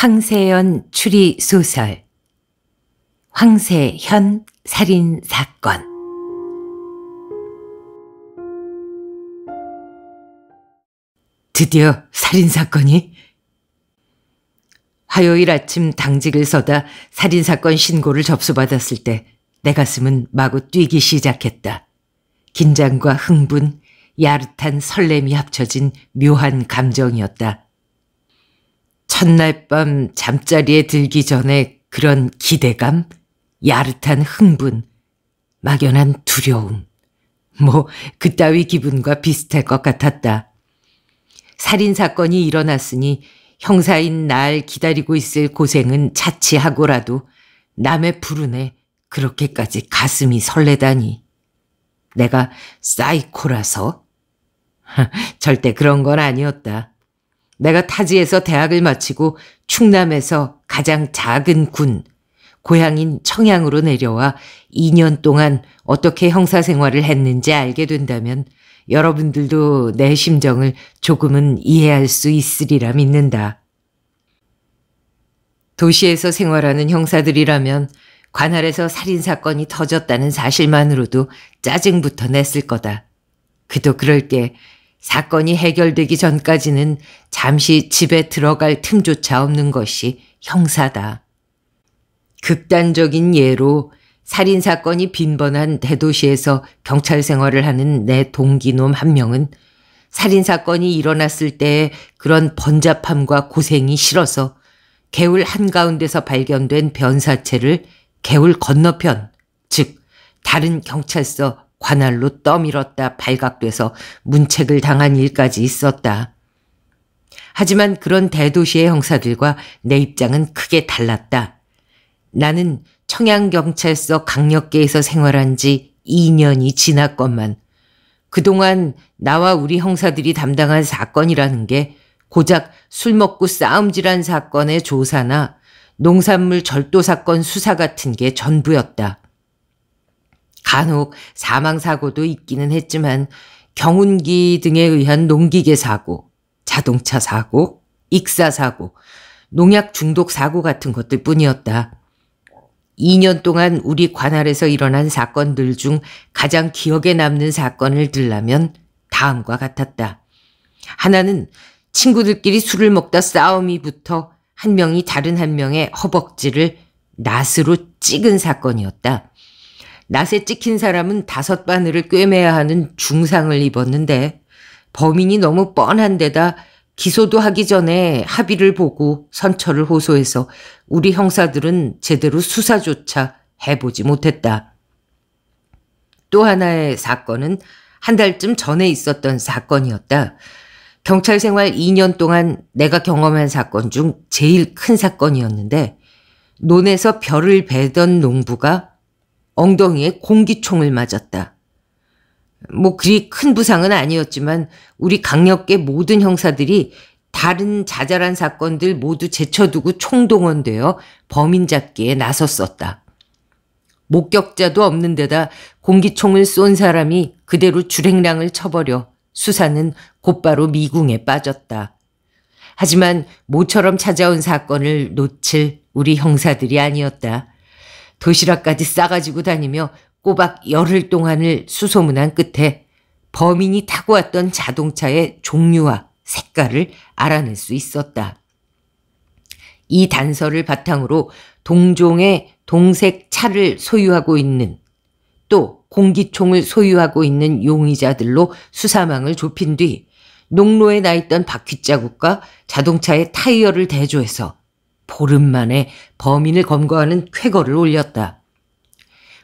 황세연 추리 소설 황세현 살인 사건 드디어 살인 사건이 화요일 아침 당직을 서다 살인 사건 신고를 접수받았을 때 내 가슴은 마구 뛰기 시작했다. 긴장과 흥분, 야릇한 설렘이 합쳐진 묘한 감정이었다. 첫날 밤 잠자리에 들기 전에 그런 기대감, 야릇한 흥분, 막연한 두려움. 뭐, 그따위 기분과 비슷할 것 같았다. 살인사건이 일어났으니 형사인 날 기다리고 있을 고생은 차치하고라도 남의 불운에 그렇게까지 가슴이 설레다니. 내가 사이코라서? 절대 그런 건 아니었다. 내가 타지에서 대학을 마치고 충남에서 가장 작은 군, 고향인 청양으로 내려와 2년 동안 어떻게 형사 생활을 했는지 알게 된다면 여러분들도 내 심정을 조금은 이해할 수 있으리라 믿는다. 도시에서 생활하는 형사들이라면 관할에서 살인사건이 터졌다는 사실만으로도 짜증부터 냈을 거다. 그도 그럴 게 사건이 해결되기 전까지는 잠시 집에 들어갈 틈조차 없는 것이 형사다. 극단적인 예로 살인사건이 빈번한 대도시에서 경찰 생활을 하는 내 동기놈 한 명은 살인사건이 일어났을 때의 그런 번잡함과 고생이 싫어서 개울 한가운데서 발견된 변사체를 개울 건너편, 즉, 다른 경찰서 관할로 떠밀었다 발각돼서 문책을 당한 일까지 있었다. 하지만 그런 대도시의 형사들과 내 입장은 크게 달랐다. 나는 청양경찰서 강력계에서 생활한 지 2년이 지났건만 그동안 나와 우리 형사들이 담당한 사건이라는 게 고작 술 먹고 싸움질한 사건의 조사나 농산물 절도 사건 수사 같은 게 전부였다. 간혹 사망사고도 있기는 했지만 경운기 등에 의한 농기계 사고, 자동차 사고, 익사 사고, 농약 중독 사고 같은 것들 뿐이었다. 2년 동안 우리 관할에서 일어난 사건들 중 가장 기억에 남는 사건을 들라면 다음과 같았다. 하나는 친구들끼리 술을 먹다 싸움이 붙어 한 명이 다른 한 명의 허벅지를 낫으로 찍은 사건이었다. 낫에 찍힌 사람은 다섯 바늘을 꿰매야 하는 중상을 입었는데 범인이 너무 뻔한 데다 기소도 하기 전에 합의를 보고 선처를 호소해서 우리 형사들은 제대로 수사조차 해보지 못했다. 또 하나의 사건은 한 달쯤 전에 있었던 사건이었다. 경찰 생활 2년 동안 내가 경험한 사건 중 제일 큰 사건이었는데 논에서 별을 베던 농부가 엉덩이에 공기총을 맞았다. 뭐 그리 큰 부상은 아니었지만 우리 강력계 모든 형사들이 다른 자잘한 사건들 모두 제쳐두고 총동원되어 범인 잡기에 나섰었다. 목격자도 없는 데다 공기총을 쏜 사람이 그대로 줄행랑을 쳐버려 수사는 곧바로 미궁에 빠졌다. 하지만 모처럼 찾아온 사건을 놓칠 우리 형사들이 아니었다. 도시락까지 싸가지고 다니며 꼬박 열흘 동안을 수소문한 끝에 범인이 타고 왔던 자동차의 종류와 색깔을 알아낼 수 있었다. 이 단서를 바탕으로 동종의 동색 차를 소유하고 있는 또 공기총을 소유하고 있는 용의자들로 수사망을 좁힌 뒤 농로에 나 있던 바퀴 자국과 자동차의 타이어를 대조해서 보름 만에 범인을 검거하는 쾌거를 올렸다.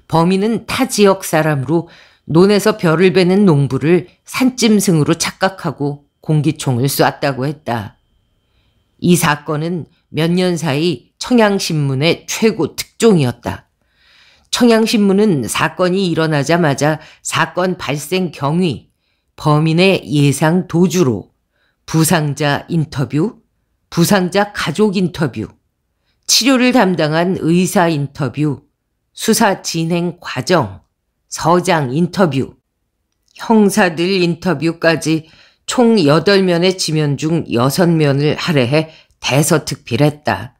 범인은 타 지역 사람으로 논에서 별을 베는 농부를 산짐승으로 착각하고 공기총을 쐈다고 했다. 이 사건은 몇 년 사이 청양신문의 최고 특종이었다. 청양신문은 사건이 일어나자마자 사건 발생 경위, 범인의 예상 도주로 부상자 인터뷰, 부상자 가족 인터뷰, 치료를 담당한 의사 인터뷰, 수사 진행 과정, 서장 인터뷰, 형사들 인터뷰까지 총 8면의 지면 중 6면을 할애해 대서특필했다.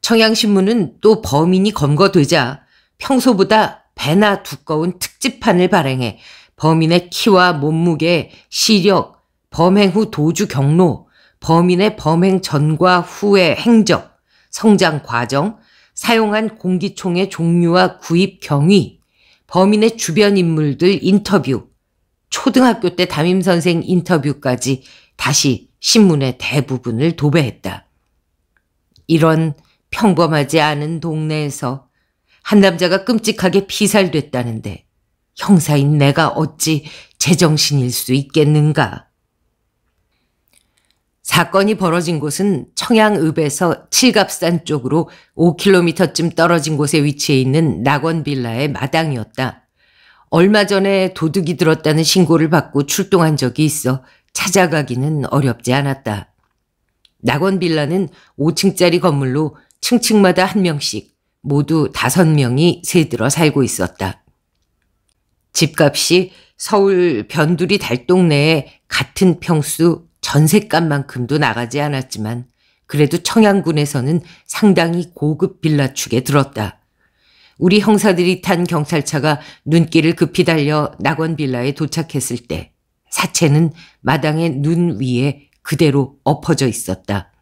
청양신문은 또 범인이 검거되자 평소보다 배나 두꺼운 특집판을 발행해 범인의 키와 몸무게, 시력, 범행 후 도주 경로, 범인의 범행 전과 후의 행적, 성장 과정, 사용한 공기총의 종류와 구입 경위, 범인의 주변 인물들 인터뷰, 초등학교 때 담임 선생 인터뷰까지 다시 신문의 대부분을 도배했다. 이런 평범하지 않은 동네에서 한 남자가 끔찍하게 피살됐다는데 형사인 내가 어찌 제정신일 수 있겠는가? 사건이 벌어진 곳은 청양읍에서 칠갑산 쪽으로 5km쯤 떨어진 곳에 위치해 있는 낙원 빌라의 마당이었다. 얼마 전에 도둑이 들었다는 신고를 받고 출동한 적이 있어 찾아가기는 어렵지 않았다. 낙원 빌라는 5층짜리 건물로 층층마다 한 명씩 모두 다섯 명이 새들어 살고 있었다. 집값이 서울 변두리 달동네에 같은 평수 전셋값만큼도 나가지 않았지만 그래도 청양군에서는 상당히 고급 빌라 축에 들었다. 우리 형사들이 탄 경찰차가 눈길을 급히 달려 낙원 빌라에 도착했을 때 사체는 마당의 눈 위에 그대로 엎어져 있었다.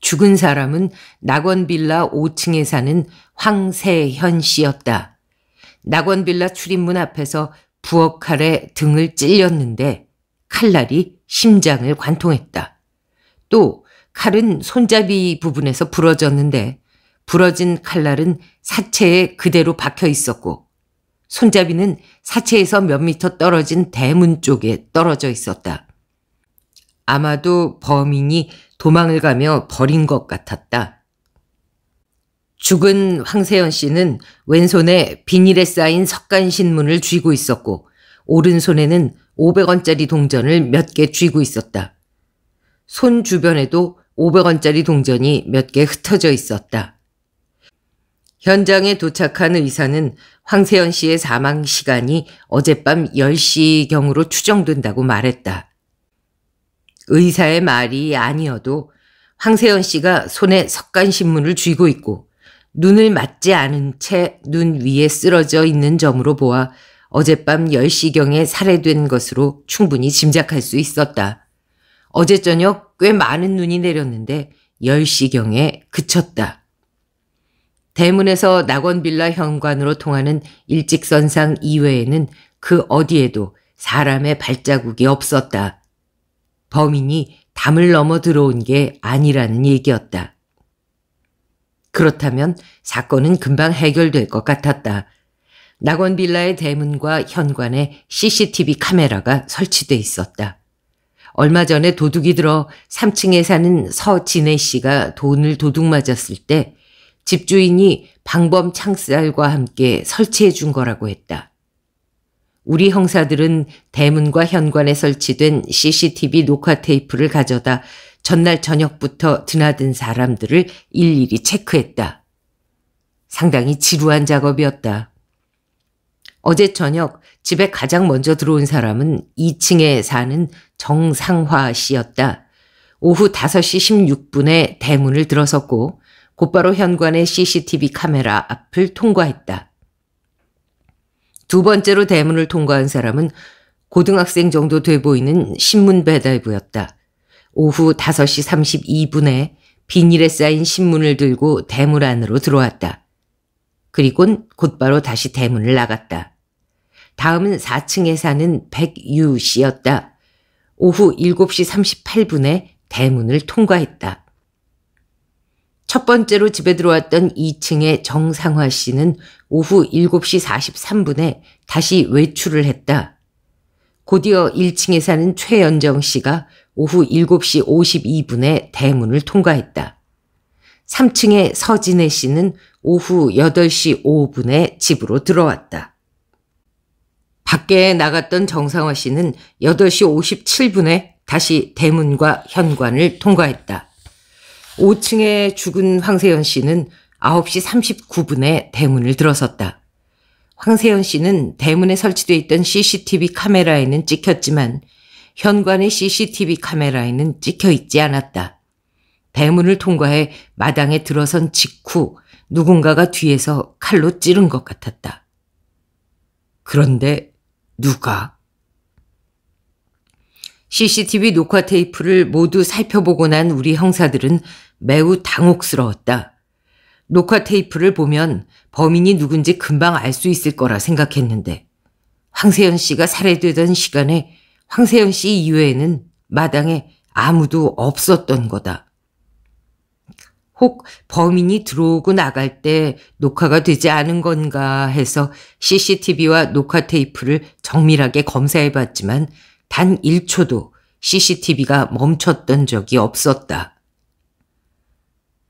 죽은 사람은 낙원 빌라 5층에 사는 황세현 씨였다. 낙원 빌라 출입문 앞에서 부엌 칼에 등을 찔렸는데 칼날이 심장을 관통했다. 또 칼은 손잡이 부분에서 부러졌는데 부러진 칼날은 사체에 그대로 박혀 있었고 손잡이는 사체에서 몇 미터 떨어진 대문 쪽에 떨어져 있었다. 아마도 범인이 도망을 가며 버린 것 같았다. 죽은 황세연 씨는 왼손에 비닐에 쌓인 석간신문을 쥐고 있었고 오른손에는 500원짜리 동전을 몇 개 쥐고 있었다. 손 주변에도 500원짜리 동전이 몇 개 흩어져 있었다. 현장에 도착한 의사는 황세연 씨의 사망 시간이 어젯밤 10시경으로 추정된다고 말했다. 의사의 말이 아니어도 황세연 씨가 손에 석간신문을 쥐고 있고 눈을 맞지 않은 채 눈 위에 쓰러져 있는 점으로 보아 어젯밤 10시경에 살해된 것으로 충분히 짐작할 수 있었다. 어제 저녁 꽤 많은 눈이 내렸는데 10시경에 그쳤다. 대문에서 낙원빌라 현관으로 통하는 일직선상 이외에는 그 어디에도 사람의 발자국이 없었다. 범인이 담을 넘어 들어온 게 아니라는 얘기였다. 그렇다면 사건은 금방 해결될 것 같았다. 낙원 빌라의 대문과 현관에 CCTV 카메라가 설치돼 있었다. 얼마 전에 도둑이 들어 3층에 사는 서진혜 씨가 돈을 도둑 맞았을 때 집주인이 방범 창살과 함께 설치해 준 거라고 했다. 우리 형사들은 대문과 현관에 설치된 CCTV 녹화 테이프를 가져다 전날 저녁부터 드나든 사람들을 일일이 체크했다. 상당히 지루한 작업이었다. 어제 저녁 집에 가장 먼저 들어온 사람은 2층에 사는 정상화 씨였다. 오후 5시 16분에 대문을 들어섰고 곧바로 현관의 CCTV 카메라 앞을 통과했다. 두 번째로 대문을 통과한 사람은 고등학생 정도 돼 보이는 신문 배달부였다. 오후 5시 32분에 비닐에 쌓인 신문을 들고 대문 안으로 들어왔다. 그리곤 곧바로 다시 대문을 나갔다. 다음은 4층에 사는 백유 씨였다. 오후 7시 38분에 대문을 통과했다. 첫 번째로 집에 들어왔던 2층의 정상화 씨는 오후 7시 43분에 다시 외출을 했다. 곧이어 1층에 사는 최연정 씨가 오후 7시 52분에 대문을 통과했다. 3층의 서진혜 씨는 오후 8시 5분에 집으로 들어왔다. 밖에 나갔던 정상화 씨는 8시 57분에 다시 대문과 현관을 통과했다. 5층에 죽은 황세연 씨는 9시 39분에 대문을 들어섰다. 황세연 씨는 대문에 설치되어 있던 CCTV 카메라에는 찍혔지만 현관의 CCTV 카메라에는 찍혀 있지 않았다. 대문을 통과해 마당에 들어선 직후 누군가가 뒤에서 칼로 찌른 것 같았다. 그런데 누가? CCTV 녹화 테이프를 모두 살펴보고 난 우리 형사들은 매우 당혹스러웠다. 녹화 테이프를 보면 범인이 누군지 금방 알 수 있을 거라 생각했는데 황세현 씨가 살해되던 시간에 황세현 씨 이외에는 마당에 아무도 없었던 거다. 혹 범인이 들어오고 나갈 때 녹화가 되지 않은 건가 해서 CCTV와 녹화 테이프를 정밀하게 검사해 봤지만 단 1초도 CCTV가 멈췄던 적이 없었다.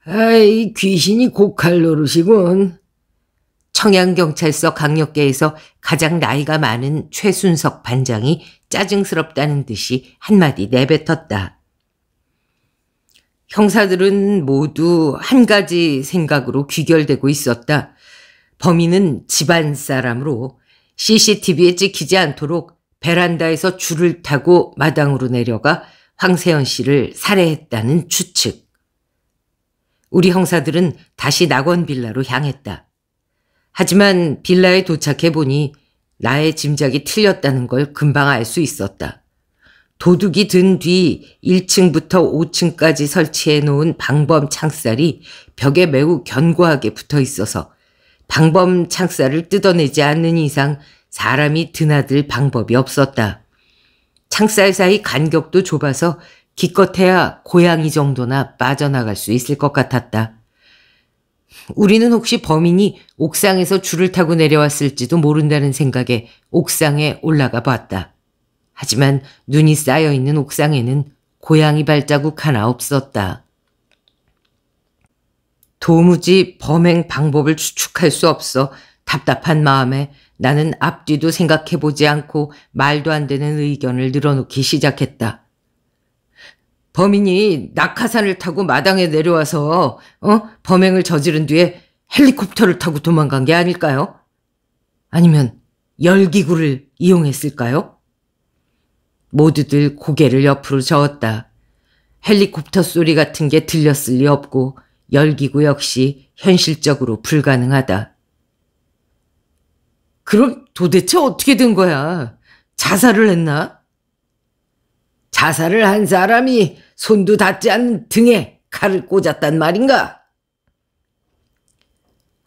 아이, 귀신이 고칼 노릇이군. 청양경찰서 강력계에서 가장 나이가 많은 최순석 반장이 짜증스럽다는 듯이 한마디 내뱉었다. 형사들은 모두 한 가지 생각으로 귀결되고 있었다. 범인은 집안 사람으로 CCTV에 찍히지 않도록 베란다에서 줄을 타고 마당으로 내려가 황세현 씨를 살해했다는 추측. 우리 형사들은 다시 낙원 빌라로 향했다. 하지만 빌라에 도착해 보니 나의 짐작이 틀렸다는 걸 금방 알 수 있었다. 도둑이 든 뒤 1층부터 5층까지 설치해 놓은 방범 창살이 벽에 매우 견고하게 붙어 있어서 방범 창살을 뜯어내지 않는 이상 사람이 드나들 방법이 없었다. 창살 사이 간격도 좁아서 기껏해야 고양이 정도나 빠져나갈 수 있을 것 같았다. 우리는 혹시 범인이 옥상에서 줄을 타고 내려왔을지도 모른다는 생각에 옥상에 올라가 봤다. 하지만 눈이 쌓여 있는 옥상에는 고양이 발자국 하나 없었다. 도무지 범행 방법을 추측할 수 없어 답답한 마음에 나는 앞뒤도 생각해보지 않고 말도 안 되는 의견을 늘어놓기 시작했다. 범인이 낙하산을 타고 마당에 내려와서 어? 범행을 저지른 뒤에 헬리콥터를 타고 도망간 게 아닐까요? 아니면 열기구를 이용했을까요? 모두들 고개를 옆으로 저었다. 헬리콥터 소리 같은 게 들렸을 리 없고 열기구 역시 현실적으로 불가능하다. 그럼 도대체 어떻게 된 거야? 자살을 했나? 자살을 한 사람이 손도 닿지 않는 등에 칼을 꽂았단 말인가?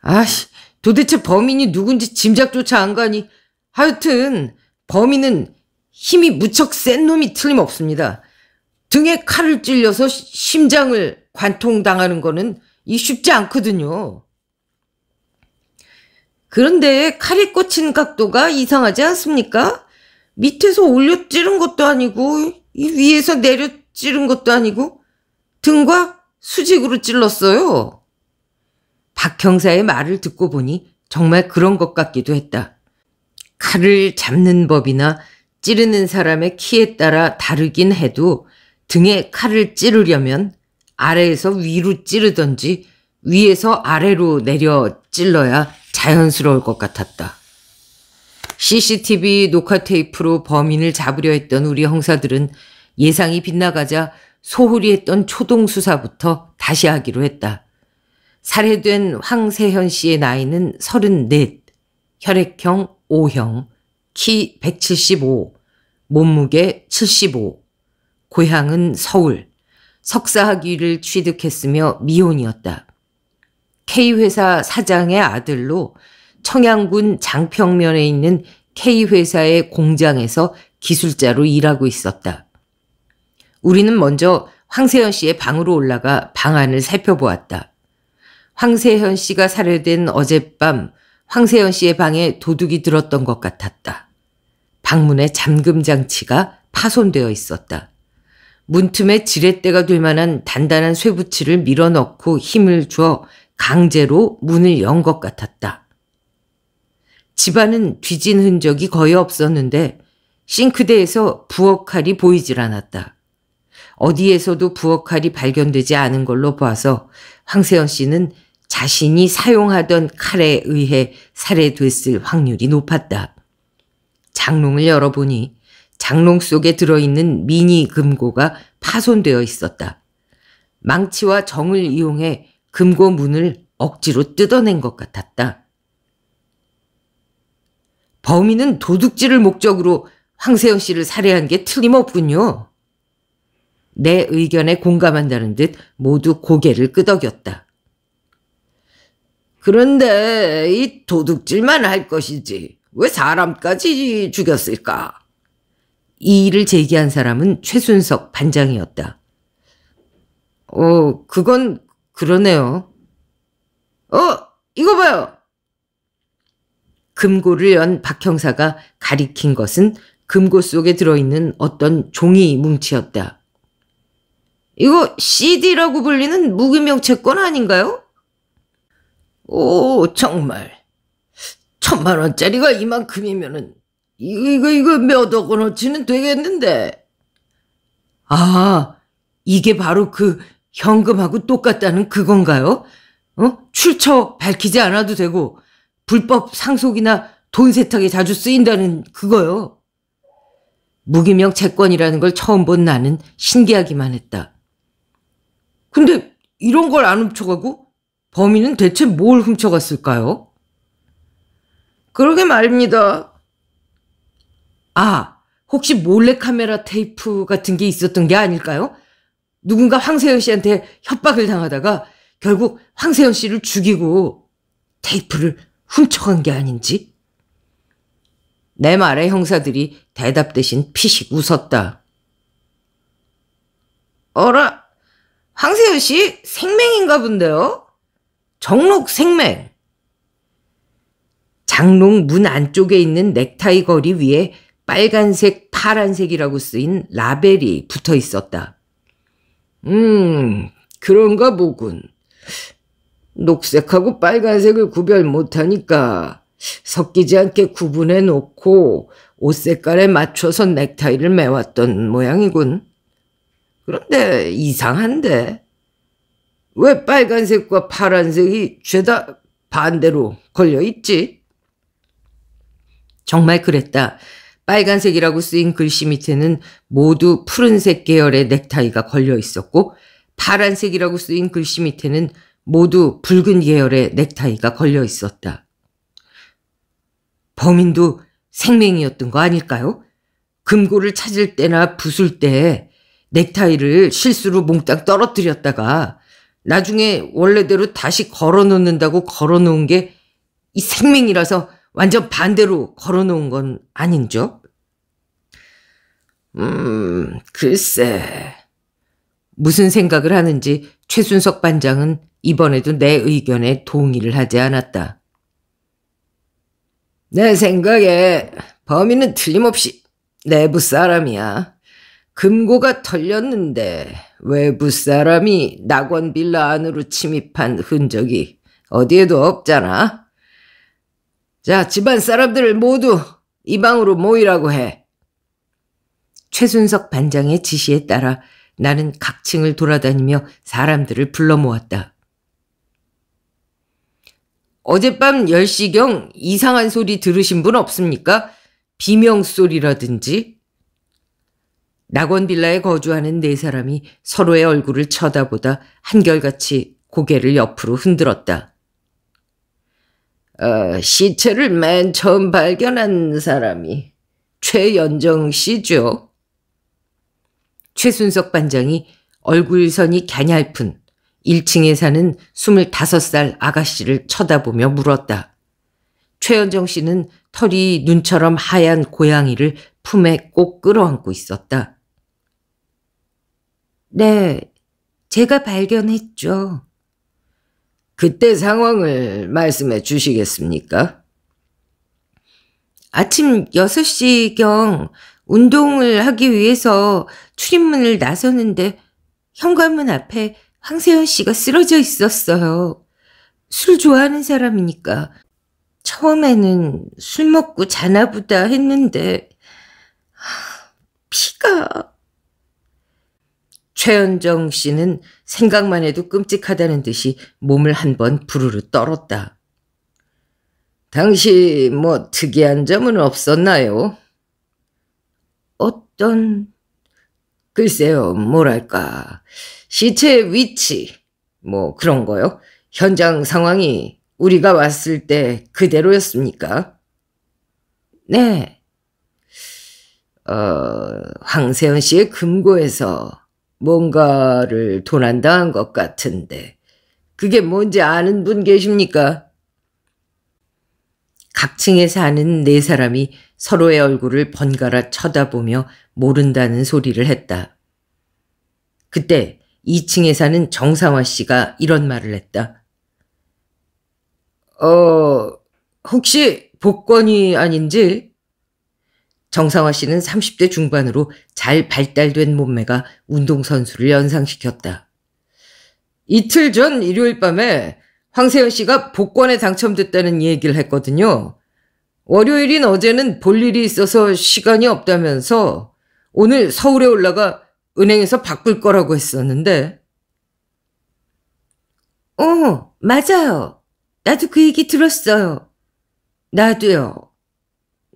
아씨, 도대체 범인이 누군지 짐작조차 안 가니. 하여튼, 범인은 힘이 무척 센 놈이 틀림없습니다. 등에 칼을 찔려서 심장을 관통당하는 거는 이 쉽지 않거든요. 그런데 칼이 꽂힌 각도가 이상하지 않습니까? 밑에서 올려 찌른 것도 아니고 이 위에서 내려 찌른 것도 아니고 등과 수직으로 찔렀어요. 박 형사의 말을 듣고 보니 정말 그런 것 같기도 했다. 칼을 잡는 법이나 찌르는 사람의 키에 따라 다르긴 해도 등에 칼을 찌르려면 아래에서 위로 찌르던지 위에서 아래로 내려 찔러야 자연스러울 것 같았다. CCTV 녹화 테이프로 범인을 잡으려 했던 우리 형사들은 예상이 빗나가자 소홀히 했던 초동 수사부터 다시 하기로 했다. 살해된 황세현 씨의 나이는 34, 혈액형 O형, 키 175, 몸무게 75, 고향은 서울, 석사학위를 취득했으며 미혼이었다. K회사 사장의 아들로 청양군 장평면에 있는 K회사의 공장에서 기술자로 일하고 있었다. 우리는 먼저 황세현 씨의 방으로 올라가 방 안을 살펴보았다. 황세현 씨가 살해된 어젯밤 황세현 씨의 방에 도둑이 들었던 것 같았다. 방문의 잠금 장치가 파손되어 있었다. 문틈에 지렛대가 될 만한 단단한 쇠붙이를 밀어넣고 힘을 주어 강제로 문을 연 것 같았다. 집안은 뒤진 흔적이 거의 없었는데 싱크대에서 부엌칼이 보이질 않았다. 어디에서도 부엌칼이 발견되지 않은 걸로 봐서 황세현 씨는 자신이 사용하던 칼에 의해 살해됐을 확률이 높았다. 장롱을 열어보니 장롱 속에 들어있는 미니 금고가 파손되어 있었다. 망치와 정을 이용해 금고 문을 억지로 뜯어낸 것 같았다. 범인은 도둑질을 목적으로 황세현 씨를 살해한 게 틀림없군요. 내 의견에 공감한다는 듯 모두 고개를 끄덕였다. 그런데 이 도둑질만 할 것이지 왜 사람까지 죽였을까? 이 일을 제기한 사람은 최순석 반장이었다. 어, 그건 그러네요. 어, 이거 봐요. 금고를 연 박 형사가 가리킨 것은 금고 속에 들어있는 어떤 종이 뭉치였다. 이거 CD라고 불리는 무기명 채권 아닌가요? 오, 정말. 천만 원짜리가 이만큼이면은 이거 이거 이거 몇억 원어치는 되겠는데. 아, 이게 바로 그 현금하고 똑같다는 그건가요? 어? 출처 밝히지 않아도 되고 불법 상속이나 돈 세탁에 자주 쓰인다는 그거요. 무기명 채권이라는 걸 처음 본 나는 신기하기만 했다. 근데 이런 걸 안 훔쳐가고 범인은 대체 뭘 훔쳐갔을까요? 그러게 말입니다. 아, 혹시 몰래카메라 테이프 같은 게 있었던 게 아닐까요? 누군가 황세현 씨한테 협박을 당하다가 결국 황세현 씨를 죽이고 테이프를 훔쳐간 게 아닌지? 내 말에 형사들이 대답 대신 피식 웃었다. 어라, 황세현 씨 생맹인가 본데요? 정록 생맹. 장롱 문 안쪽에 있는 넥타이 거리 위에 빨간색, 파란색이라고 쓰인 라벨이 붙어 있었다. 음, 그런가 보군. 녹색하고 빨간색을 구별 못하니까 섞이지 않게 구분해 놓고 옷 색깔에 맞춰서 넥타이를 매왔던 모양이군. 그런데 이상한데. 왜 빨간색과 파란색이 죄다 반대로 걸려 있지? 정말 그랬다. 빨간색이라고 쓰인 글씨 밑에는 모두 푸른색 계열의 넥타이가 걸려 있었고, 파란색이라고 쓰인 글씨 밑에는 모두 붉은 계열의 넥타이가 걸려 있었다. 범인도 생맹이었던 거 아닐까요? 금고를 찾을 때나 부술 때 넥타이를 실수로 몽땅 떨어뜨렸다가 나중에 원래대로 다시 걸어 놓는다고 걸어 놓은 게 이 생맹이라서 완전 반대로 걸어 놓은 건 아닌죠? 음, 글쎄. 무슨 생각을 하는지 최순석 반장은 이번에도 내 의견에 동의를 하지 않았다. 내 생각에 범인은 틀림없이 내부 사람이야. 금고가 털렸는데 외부 사람이 낙원 빌라 안으로 침입한 흔적이 어디에도 없잖아. 자, 집안 사람들을 모두 이 방으로 모이라고 해. 최순석 반장의 지시에 따라 나는 각층을 돌아다니며 사람들을 불러 모았다. 어젯밤 10시경 이상한 소리 들으신 분 없습니까? 비명소리라든지. 낙원빌라에 거주하는 네 사람이 서로의 얼굴을 쳐다보다 한결같이 고개를 옆으로 흔들었다. 어, 시체를 맨 처음 발견한 사람이 최연정 씨죠. 최순석 반장이 얼굴선이 갸냘픈 1층에 사는 25살 아가씨를 쳐다보며 물었다. 최연정 씨는 털이 눈처럼 하얀 고양이를 품에 꼭 끌어안고 있었다. 네, 제가 발견했죠. 그때 상황을 말씀해 주시겠습니까? 아침 6시경 운동을 하기 위해서 출입문을 나서는데 현관문 앞에 황세현 씨가 쓰러져 있었어요. 술 좋아하는 사람이니까 처음에는 술 먹고 자나 보다 했는데 피가 최연정 씨는 생각만 해도 끔찍하다는 듯이 몸을 한 번 부르르 떨었다. 당시 뭐 특이한 점은 없었나요? 어떤 글쎄요, 뭐랄까. 시체의 위치, 뭐 그런 거요. 현장 상황이 우리가 왔을 때 그대로였습니까? 네. 어, 황세현 씨의 금고에서 뭔가를 도난당한 것 같은데, 그게 뭔지 아는 분 계십니까? 각층에 사는 네 사람이 서로의 얼굴을 번갈아 쳐다보며 모른다는 소리를 했다. 그때 2층에 사는 정상화 씨가 이런 말을 했다. 어, 혹시 복권이 아닌지? 정상화 씨는 30대 중반으로 잘 발달된 몸매가 운동선수를 연상시켰다. 이틀 전 일요일 밤에 황세현 씨가 복권에 당첨됐다는 얘기를 했거든요. 월요일인 어제는 볼 일이 있어서 시간이 없다면서 오늘 서울에 올라가 은행에서 바꿀 거라고 했었는데. 어, 맞아요. 나도 그 얘기 들었어요. 나도요.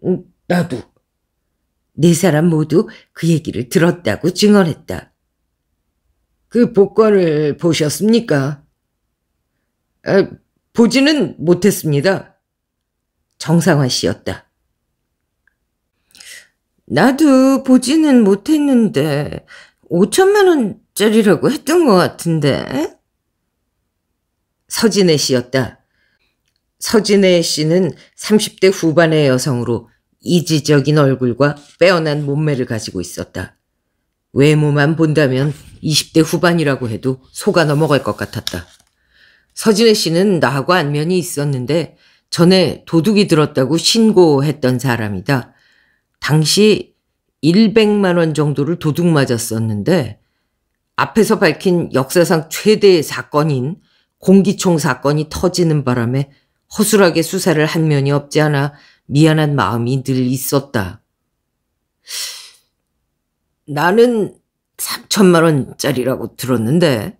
음, 나도. 네 사람 모두 그 얘기를 들었다고 증언했다. 그 복권을 보셨습니까? 아, 보지는 못했습니다. 정상화 씨였다. 나도 보지는 못했는데 5천만 원짜리라고 했던 것 같은데. 서진애 씨였다. 서진애 씨는 30대 후반의 여성으로 이지적인 얼굴과 빼어난 몸매를 가지고 있었다. 외모만 본다면 20대 후반이라고 해도 속아 넘어갈 것 같았다. 서진애 씨는 나하고 안면이 있었는데 전에 도둑이 들었다고 신고했던 사람이다. 당시 100만 원 정도를 도둑 맞았었는데 앞에서 밝힌 역사상 최대의 사건인 공기총 사건이 터지는 바람에 허술하게 수사를 한 면이 없지 않아 미안한 마음이 늘 있었다. 나는 3천만 원짜리라고 들었는데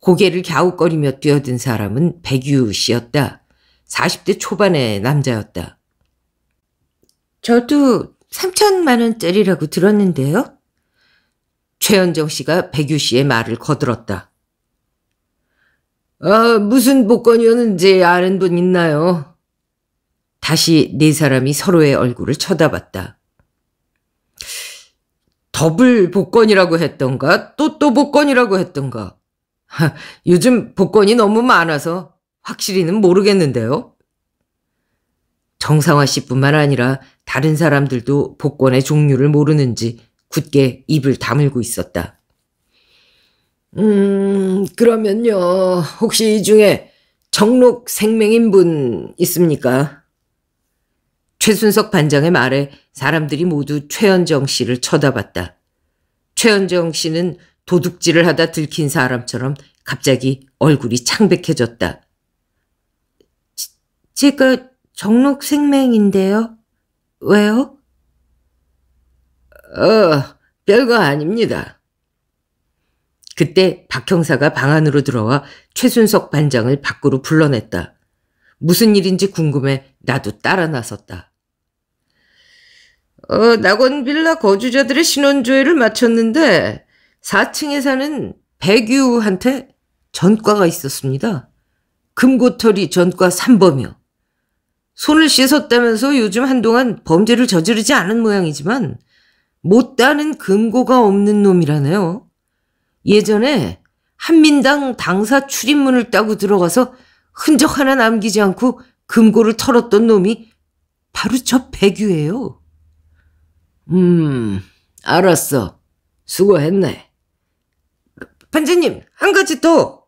고개를 갸웃거리며 뛰어든 사람은 백유 씨였다. 40대 초반의 남자였다. 저도 3천만 원짜리라고 들었는데요. 최현정 씨가 백유 씨의 말을 거들었다. 아, 무슨 복권이었는지 아는 분 있나요? 다시 네 사람이 서로의 얼굴을 쳐다봤다. 더블 복권이라고 했던가, 또또 복권이라고 했던가. 하, 요즘 복권이 너무 많아서 확실히는 모르겠는데요. 정상화 씨뿐만 아니라 다른 사람들도 복권의 종류를 모르는지 굳게 입을 다물고 있었다. 음, 그러면요. 혹시 이 중에 정록 생명인 분 있습니까? 최순석 반장의 말에 사람들이 모두 최현정 씨를 쳐다봤다. 최현정 씨는 도둑질을 하다 들킨 사람처럼 갑자기 얼굴이 창백해졌다. 제가 정록 생명인데요. 왜요? 어, 별거 아닙니다. 그때 박 형사가 방 안으로 들어와 최순석 반장을 밖으로 불러냈다. 무슨 일인지 궁금해 나도 따라 나섰다. 어, 낙원 빌라 거주자들의 신원조회를 마쳤는데 4층에 사는 백유한테 전과가 있었습니다. 금고털이 전과 3범이요. 손을 씻었다면서 요즘 한동안 범죄를 저지르지 않은 모양이지만 못다는 금고가 없는 놈이라네요. 예전에 한민당 당사 출입문을 따고 들어가서 흔적 하나 남기지 않고 금고를 털었던 놈이 바로 저 백유예요. 음, 알았어. 수고했네. 반장님, 한 가지 더.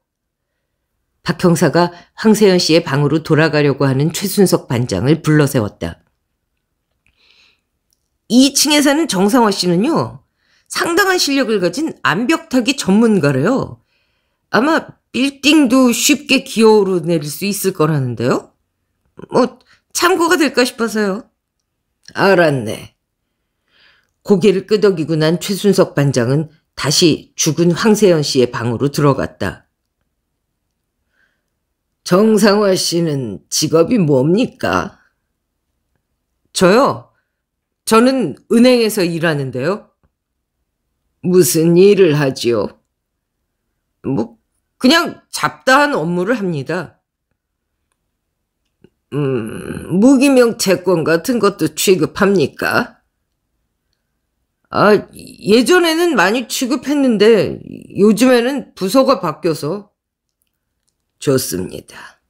박 형사가 황세현 씨의 방으로 돌아가려고 하는 최순석 반장을 불러 세웠다. 2층에 사는 정상화 씨는요, 상당한 실력을 가진 암벽타기 전문가래요. 아마 빌딩도 쉽게 기어오르 내릴 수 있을 거라는데요. 뭐, 참고가 될까 싶어서요. 알았네. 고개를 끄덕이고 난 최순석 반장은 다시 죽은 황세현 씨의 방으로 들어갔다. 정상화 씨는 직업이 뭡니까? 저요? 저는 은행에서 일하는데요. 무슨 일을 하지요? 뭐, 그냥 잡다한 업무를 합니다. 음, 무기명 채권 같은 것도 취급합니까? 아, 예전에는 많이 취급했는데 요즘에는 부서가 바뀌어서 좋습니다.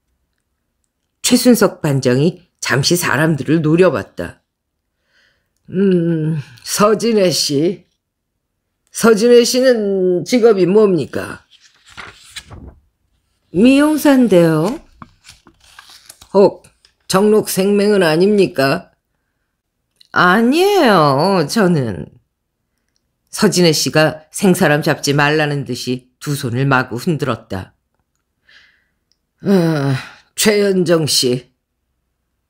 최순석 반장이 잠시 사람들을 노려봤다. 음, 서진애 씨. 서진애 씨는 직업이 뭡니까? 미용사인데요. 혹 정록 생명은 아닙니까? 아니에요, 저는. 서진애 씨가 생사람 잡지 말라는 듯이 두 손을 마구 흔들었다. 아, 최현정 씨,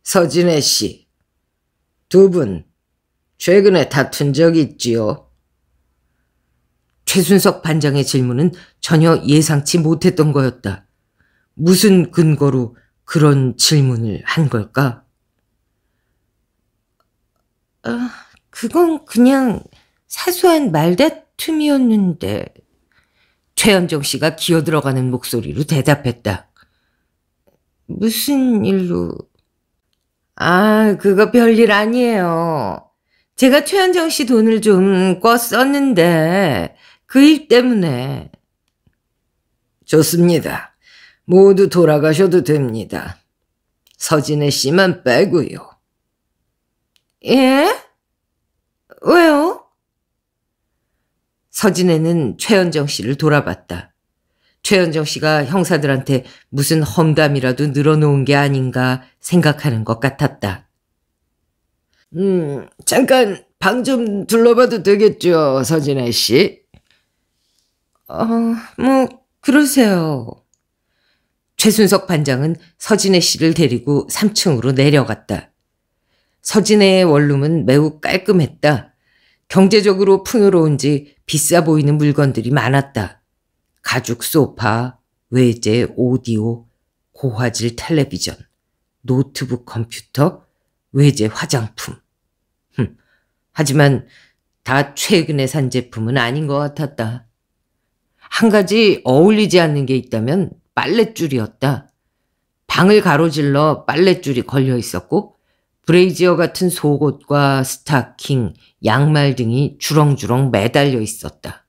서진애 씨, 두 분 최근에 다툰 적 있지요? 최순석 반장의 질문은 전혀 예상치 못했던 거였다. 무슨 근거로 그런 질문을 한 걸까? 아, 그건 그냥 사소한 말다툼이었는데 최현정 씨가 기어들어가는 목소리로 대답했다. 무슨 일로? 아, 그거 별일 아니에요. 제가 최현정 씨 돈을 좀 꿔 썼는데 그 일 때문에. 좋습니다. 모두 돌아가셔도 됩니다. 서진애 씨만 빼고요. 예? 왜요? 서진애는 최현정 씨를 돌아봤다. 최현정 씨가 형사들한테 무슨 험담이라도 늘어놓은 게 아닌가 생각하는 것 같았다. 음, 잠깐 방 좀 둘러봐도 되겠죠, 서진애 씨? 어, 뭐, 그러세요. 최순석 반장은 서진애 씨를 데리고 3층으로 내려갔다. 서진애의 원룸은 매우 깔끔했다. 경제적으로 풍요로운지 비싸 보이는 물건들이 많았다. 가죽 소파, 외제 오디오, 고화질 텔레비전, 노트북 컴퓨터, 외제 화장품. 흠, 하지만 다 최근에 산 제품은 아닌 것 같았다. 한 가지 어울리지 않는 게 있다면 빨랫줄이었다. 방을 가로질러 빨랫줄이 걸려 있었고 브래지어 같은 속옷과 스타킹, 양말 등이 주렁주렁 매달려 있었다.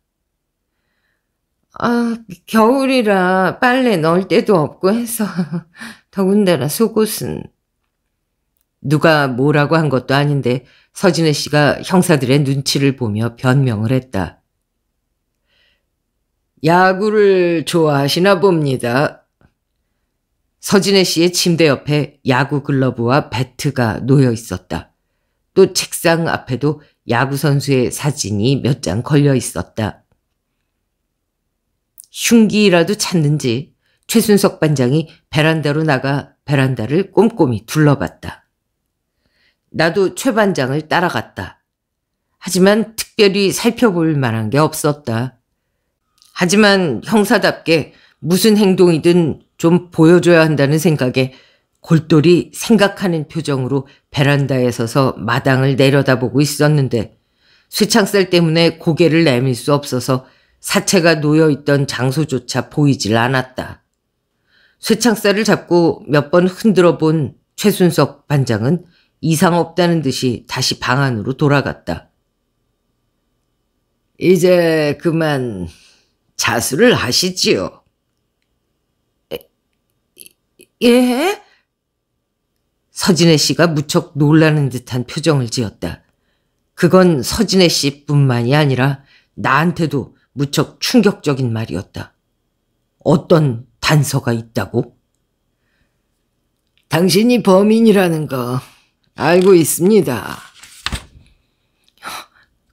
아, 겨울이라 빨래 넣을 데도 없고 해서 더군다나 속옷은 누가 뭐라고 한 것도 아닌데 서진혜 씨가 형사들의 눈치를 보며 변명을 했다. 야구를 좋아하시나 봅니다. 서진혜 씨의 침대 옆에 야구 글러브와 배트가 놓여 있었다. 또 책상 앞에도 야구 선수의 사진이 몇 장 걸려 있었다. 흉기라도 찾는지 최순석 반장이 베란다로 나가 베란다를 꼼꼼히 둘러봤다. 나도 최 반장을 따라갔다. 하지만 특별히 살펴볼 만한 게 없었다. 하지만 형사답게 무슨 행동이든 좀 보여줘야 한다는 생각에 골똘히 생각하는 표정으로 베란다에 서서 마당을 내려다보고 있었는데 쇠창살 때문에 고개를 내밀 수 없어서 사체가 놓여있던 장소조차 보이질 않았다. 쇠창살을 잡고 몇 번 흔들어 본 최순석 반장은 이상 없다는 듯이 다시 방 안으로 돌아갔다. 이제 그만 자수를 하시지요. 예? 서진애 씨가 무척 놀라는 듯한 표정을 지었다. 그건 서진애 씨뿐만이 아니라 나한테도 무척 충격적인 말이었다. 어떤 단서가 있다고? 당신이 범인이라는 거 알고 있습니다.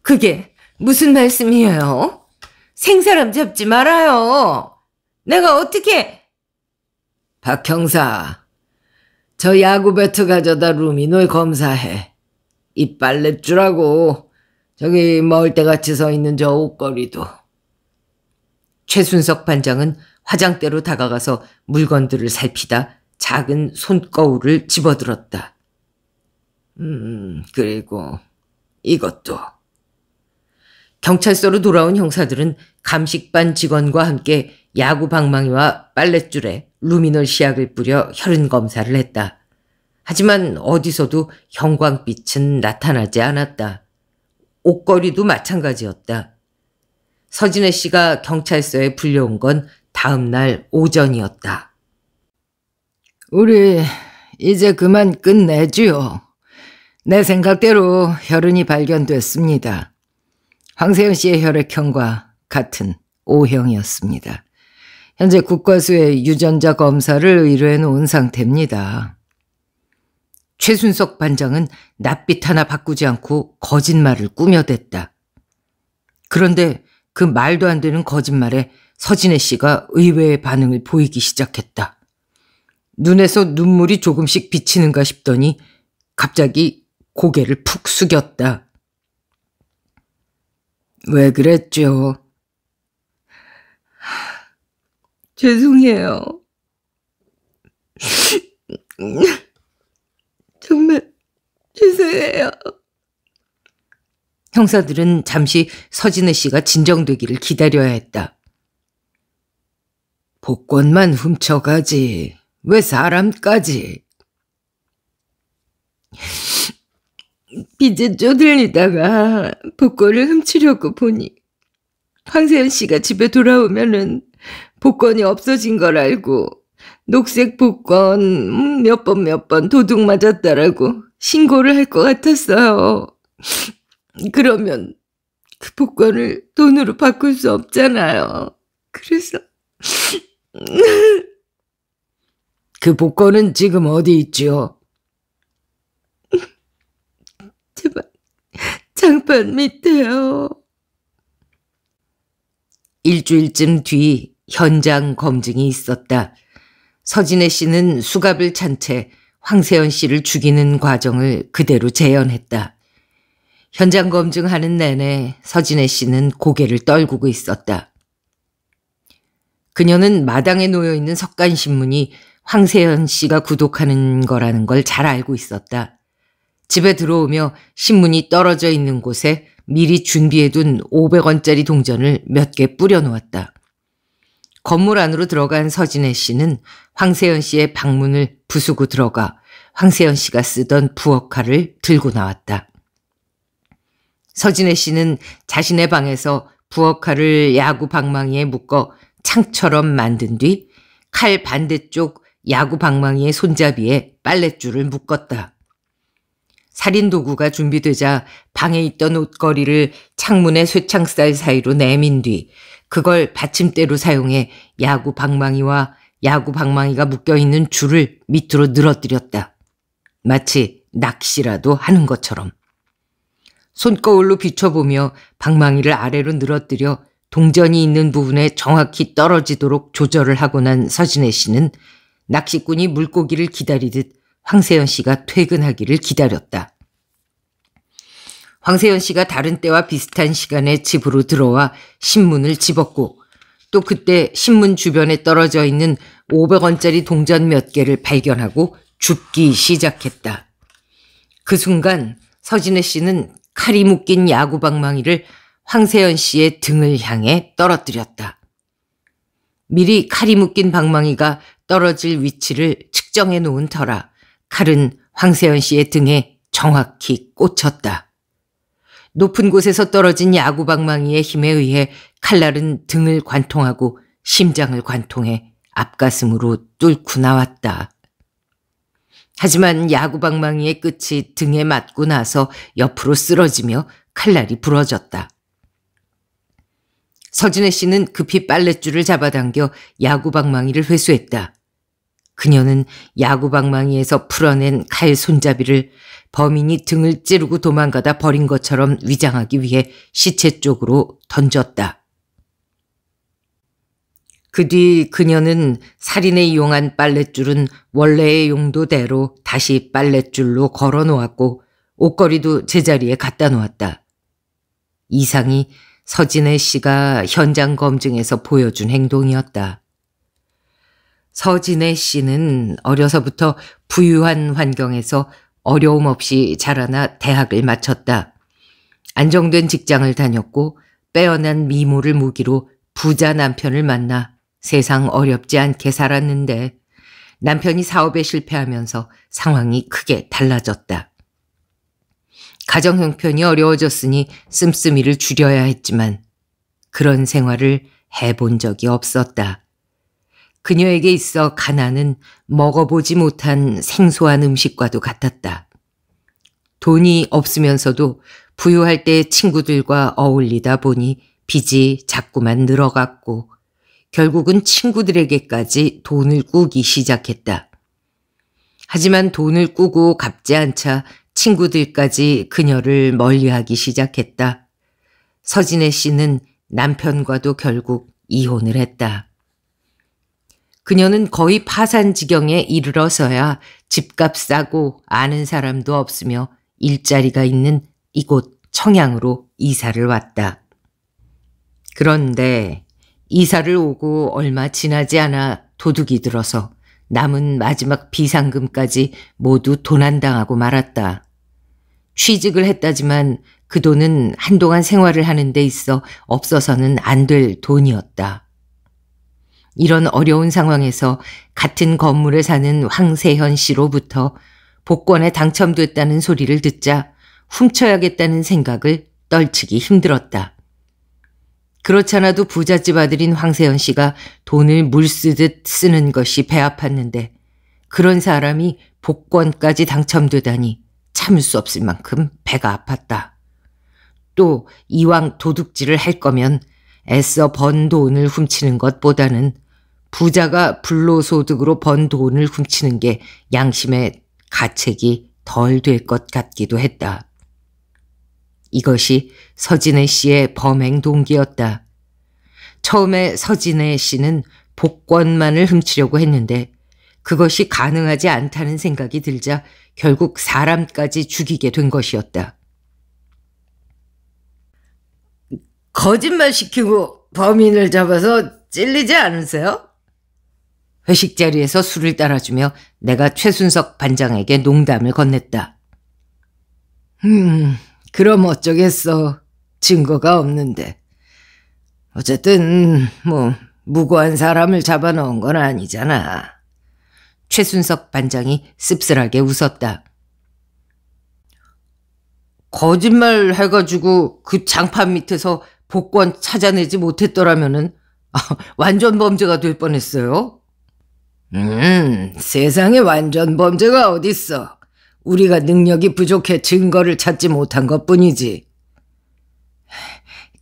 그게 무슨 말씀이에요? 생사람 잡지 말아요. 내가 어떻게... 박 형사, 저 야구 배트 가져다 루미놀 검사해. 이 빨랫줄하고 저기 멀때같이 서 있는 저 옷걸이도. 최순석 반장은 화장대로 다가가서 물건들을 살피다 작은 손거울을 집어들었다. 음, 그리고 이것도. 경찰서로 돌아온 형사들은 감식반 직원과 함께 야구 방망이와 빨랫줄에 루미널 시약을 뿌려 혈흔 검사를 했다. 하지만 어디서도 형광빛은 나타나지 않았다. 옷걸이도 마찬가지였다. 서진혜 씨가 경찰서에 불려온 건 다음 날 오전이었다. 우리 이제 그만 끝내지요. 내 생각대로 혈흔이 발견됐습니다. 황세현 씨의 혈액형과 같은 O형이었습니다. 현재 국과수의 유전자 검사를 의뢰해 놓은 상태입니다. 최순석 반장은 낯빛 하나 바꾸지 않고 거짓말을 꾸며댔다. 그런데 그 말도 안 되는 거짓말에 서진혜 씨가 의외의 반응을 보이기 시작했다. 눈에서 눈물이 조금씩 비치는가 싶더니 갑자기 고개를 푹 숙였다. 왜 그랬죠? 죄송해요. 정말 죄송해요. 형사들은 잠시 서진우 씨가 진정되기를 기다려야 했다. 복권만 훔쳐가지. 왜 사람까지? 빚에 쪼들리다가 복권을 훔치려고 보니 황세현 씨가 집에 돌아오면은 복권이 없어진 걸 알고 녹색 복권 몇 번 몇 번 도둑 맞았다라고 신고를 할 것 같았어요. 그러면 그 복권을 돈으로 바꿀 수 없잖아요. 그래서 그 복권은 지금 어디 있죠? 제발 장판 밑에요. 일주일쯤 뒤 현장 검증이 있었다. 서진혜 씨는 수갑을 찬 채 황세현 씨를 죽이는 과정을 그대로 재현했다. 현장 검증하는 내내 서진혜 씨는 고개를 떨구고 있었다. 그녀는 마당에 놓여 있는 석간신문이 황세현 씨가 구독하는 거라는 걸 잘 알고 있었다. 집에 들어오며 신문이 떨어져 있는 곳에 미리 준비해둔 500원짜리 동전을 몇 개 뿌려 놓았다. 건물 안으로 들어간 서진혜 씨는 황세현 씨의 방문을 부수고 들어가 황세현 씨가 쓰던 부엌 칼을 들고 나왔다. 서진혜 씨는 자신의 방에서 부엌 칼을 야구 방망이에 묶어 창처럼 만든 뒤 칼 반대쪽 야구 방망이의 손잡이에 빨랫줄을 묶었다. 살인 도구가 준비되자 방에 있던 옷걸이를 창문의 쇠창살 사이로 내민 뒤 그걸 받침대로 사용해 야구 방망이와 야구 방망이가 묶여있는 줄을 밑으로 늘어뜨렸다. 마치 낚시라도 하는 것처럼. 손거울로 비춰보며 방망이를 아래로 늘어뜨려 동전이 있는 부분에 정확히 떨어지도록 조절을 하고 난 서진혜 씨는 낚시꾼이 물고기를 기다리듯 황세연 씨가 퇴근하기를 기다렸다. 황세연 씨가 다른 때와 비슷한 시간에 집으로 들어와 신문을 집었고 또 그때 신문 주변에 떨어져 있는 500원짜리 동전 몇 개를 발견하고 줍기 시작했다. 그 순간 서진혜 씨는 칼이 묶인 야구 방망이를 황세연 씨의 등을 향해 떨어뜨렸다. 미리 칼이 묶인 방망이가 떨어질 위치를 측정해 놓은 터라 칼은 황세연 씨의 등에 정확히 꽂혔다. 높은 곳에서 떨어진 야구방망이의 힘에 의해 칼날은 등을 관통하고 심장을 관통해 앞가슴으로 뚫고 나왔다. 하지만 야구방망이의 끝이 등에 맞고 나서 옆으로 쓰러지며 칼날이 부러졌다. 서진혜 씨는 급히 빨랫줄을 잡아당겨 야구방망이를 회수했다. 그녀는 야구방망이에서 풀어낸 칼 손잡이를 범인이 등을 찌르고 도망가다 버린 것처럼 위장하기 위해 시체 쪽으로 던졌다. 그 뒤 그녀는 살인에 이용한 빨랫줄은 원래의 용도대로 다시 빨랫줄로 걸어 놓았고 옷걸이도 제자리에 갖다 놓았다. 이상이 서진혜 씨가 현장 검증에서 보여준 행동이었다. 서진혜 씨는 어려서부터 부유한 환경에서 어려움 없이 자라나 대학을 마쳤다. 안정된 직장을 다녔고 빼어난 미모를 무기로 부자 남편을 만나 세상 어렵지 않게 살았는데 남편이 사업에 실패하면서 상황이 크게 달라졌다. 가정 형편이 어려워졌으니 씀씀이를 줄여야 했지만 그런 생활을 해본 적이 없었다. 그녀에게 있어 가난은 먹어보지 못한 생소한 음식과도 같았다. 돈이 없으면서도 부유할 때 친구들과 어울리다 보니 빚이 자꾸만 늘어갔고 결국은 친구들에게까지 돈을 꾸기 시작했다. 하지만 돈을 꾸고 갚지 않자 친구들까지 그녀를 멀리하기 시작했다. 서진애 씨는 남편과도 결국 이혼을 했다. 그녀는 거의 파산 지경에 이르러서야 집값 싸고 아는 사람도 없으며 일자리가 있는 이곳 청양으로 이사를 왔다. 그런데 이사를 오고 얼마 지나지 않아 도둑이 들어서 남은 마지막 비상금까지 모두 도난당하고 말았다. 취직을 했다지만 그 돈은 한동안 생활을 하는 데 있어 없어서는 안 될 돈이었다. 이런 어려운 상황에서 같은 건물에 사는 황세현 씨로부터 복권에 당첨됐다는 소리를 듣자 훔쳐야겠다는 생각을 떨치기 힘들었다. 그렇잖아도 부잣집 아들인 황세현 씨가 돈을 물 쓰듯 쓰는 것이 배 아팠는데 그런 사람이 복권까지 당첨되다니 참을 수 없을 만큼 배가 아팠다. 또 이왕 도둑질을 할 거면 애써 번 돈을 훔치는 것보다는 부자가 불로소득으로 번 돈을 훔치는 게 양심의 가책이 덜 될 것 같기도 했다. 이것이 서진애 씨의 범행 동기였다. 처음에 서진애 씨는 복권만을 훔치려고 했는데 그것이 가능하지 않다는 생각이 들자 결국 사람까지 죽이게 된 것이었다. 거짓말 시키고 범인을 잡아서 찔리지 않으세요? 회식 자리에서 술을 따라주며 내가 최순석 반장에게 농담을 건넸다. 음, 그럼 어쩌겠어. 증거가 없는데. 어쨌든 뭐 무고한 사람을 잡아놓은 건 아니잖아. 최순석 반장이 씁쓸하게 웃었다. 거짓말 해가지고 그 장판 밑에서 복권 찾아내지 못했더라면은 아, 완전 범죄가 될 뻔했어요. 음, 세상에 완전 범죄가 어딨어. 우리가 능력이 부족해 증거를 찾지 못한 것 뿐이지.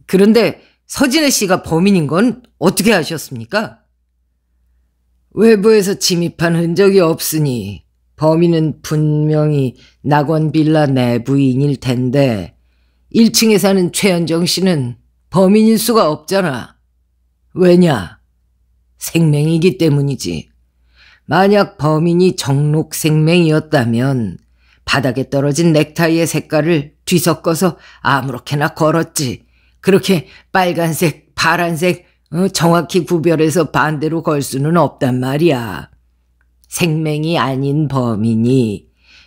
그런데 서진혜 씨가 범인인 건 어떻게 아셨습니까? 외부에서 침입한 흔적이 없으니 범인은 분명히 낙원 빌라 내부인일 텐데 1층에 사는 최현정 씨는 범인일 수가 없잖아. 왜냐? 생명이기 때문이지. 만약 범인이 정록 생명이었다면 바닥에 떨어진 넥타이의 색깔을 뒤섞어서 아무렇게나 걸었지. 그렇게 빨간색, 파란색, 어, 정확히 구별해서 반대로 걸 수는 없단 말이야. 생명이 아닌 범인이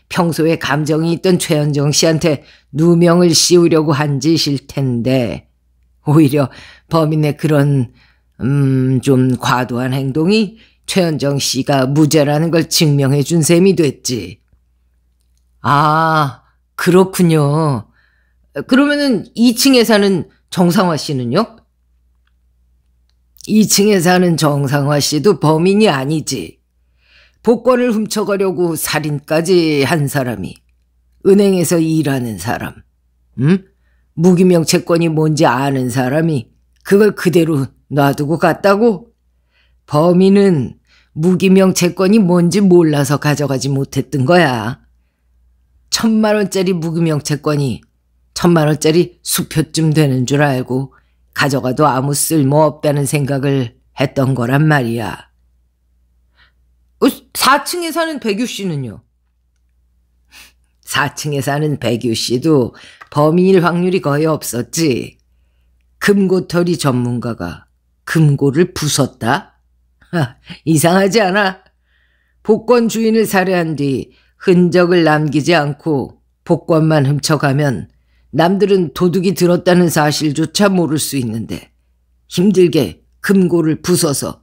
평소에 감정이 있던 최현정 씨한테 누명을 씌우려고 한 짓일 텐데, 오히려 범인의 그런, 음, 좀 과도한 행동이 최현정 씨가 무죄라는 걸 증명해 준 셈이 됐지. 아, 그렇군요. 그러면은 2층에 사는 정상화 씨는요? 2층에 사는 정상화 씨도 범인이 아니지. 복권을 훔쳐가려고 살인까지 한 사람이 은행에서 일하는 사람, 음? 무기명 채권이 뭔지 아는 사람이 그걸 그대로 놔두고 갔다고? 범인은 무기명 채권이 뭔지 몰라서 가져가지 못했던 거야. 천만 원짜리 무기명 채권이 천만 원짜리 수표쯤 되는 줄 알고 가져가도 아무 쓸모 없다는 생각을 했던 거란 말이야. 4층에 어, 사는 백유 씨는요? 4층에 사는 백유 씨도 범인일 확률이 거의 없었지. 금고털이 전문가가 금고를 부쉈다? 이상하지 않아? 복권 주인을 살해한 뒤 흔적을 남기지 않고 복권만 훔쳐가면 남들은 도둑이 들었다는 사실조차 모를 수 있는데 힘들게 금고를 부숴서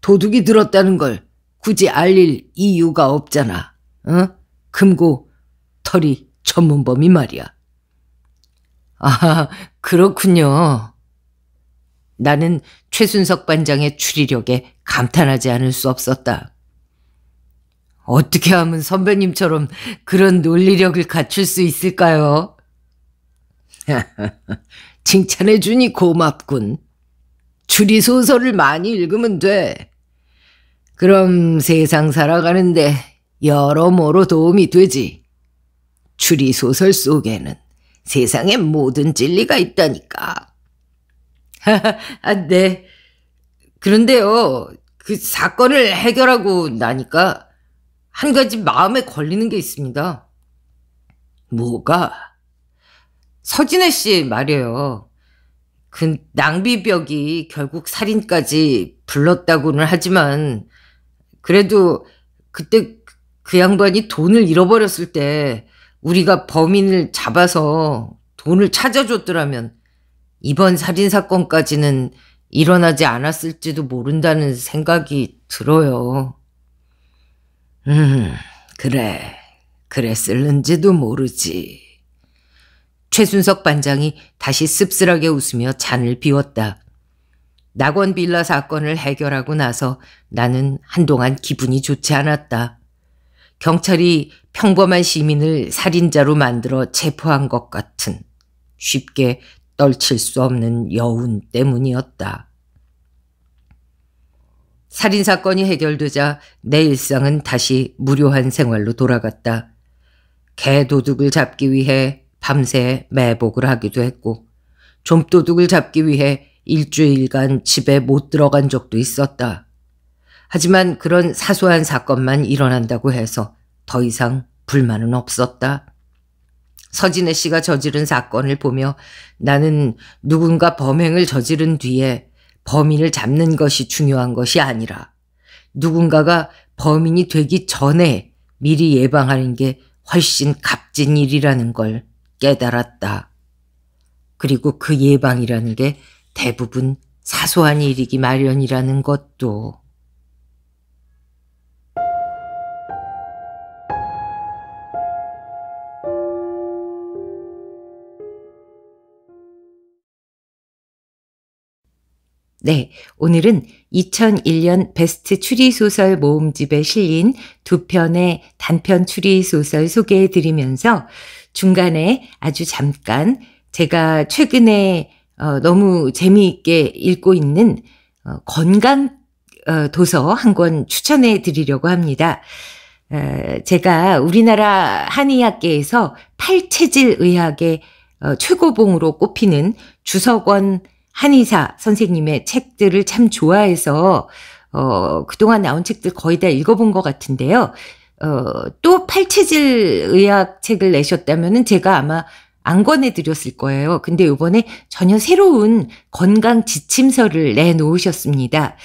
도둑이 들었다는 걸 굳이 알릴 이유가 없잖아. 어? 금고 털이 전문범이 말이야. 아, 그렇군요. 나는 최순석 반장의 추리력에 감탄하지 않을 수 없었다. 어떻게 하면 선배님처럼 그런 논리력을 갖출 수 있을까요? 칭찬해 주니 고맙군. 추리 소설을 많이 읽으면 돼. 그럼 세상 살아가는데 여러모로 도움이 되지. 추리 소설 속에는 세상의 모든 진리가 있다니까. 아, 네. 그런데요, 그 사건을 해결하고 나니까 한 가지 마음에 걸리는 게 있습니다. 뭐가? 서진혜 씨 말이에요. 그 낭비벽이 결국 살인까지 불렀다고는 하지만 그래도 그때 그 양반이 돈을 잃어버렸을 때 우리가 범인을 잡아서 돈을 찾아줬더라면 이번 살인사건까지는 일어나지 않았을지도 모른다는 생각이 들어요. 음, 그래. 그랬을는지도 모르지. 최순석 반장이 다시 씁쓸하게 웃으며 잔을 비웠다. 낙원 빌라 사건을 해결하고 나서 나는 한동안 기분이 좋지 않았다. 경찰이 평범한 시민을 살인자로 만들어 체포한 것 같은 쉽게 떨칠 수 없는 여운 때문이었다. 살인사건이 해결되자 내 일상은 다시 무료한 생활로 돌아갔다. 개 도둑을 잡기 위해 밤새 매복을 하기도 했고, 좀 도둑을 잡기 위해 일주일간 집에 못 들어간 적도 있었다. 하지만 그런 사소한 사건만 일어난다고 해서 더 이상 불만은 없었다. 서진애 씨가 저지른 사건을 보며 나는 누군가 범행을 저지른 뒤에 범인을 잡는 것이 중요한 것이 아니라 누군가가 범인이 되기 전에 미리 예방하는 게 훨씬 값진 일이라는 걸 깨달았다. 그리고 그 예방이라는 게 대부분 사소한 일이기 마련이라는 것도. 네, 오늘은 2001년 베스트 추리소설 모음집에 실린 두 편의 단편 추리소설 소개해 드리면서 중간에 아주 잠깐 제가 최근에 어, 너무 재미있게 읽고 있는 어, 건강 어, 도서 한 권 추천해 드리려고 합니다. 어, 제가 우리나라 한의학계에서 팔체질 의학의 어, 최고봉으로 꼽히는 주석원 한의사 선생님의 책들을 참 좋아해서 어, 그동안 나온 책들 거의 다 읽어본 것 같은데요. 어, 또 팔체질 의학 책을 내셨다면은 제가 아마 안 권해드렸을 거예요. 근데 요번에 전혀 새로운 건강 지침서를 내놓으셨습니다.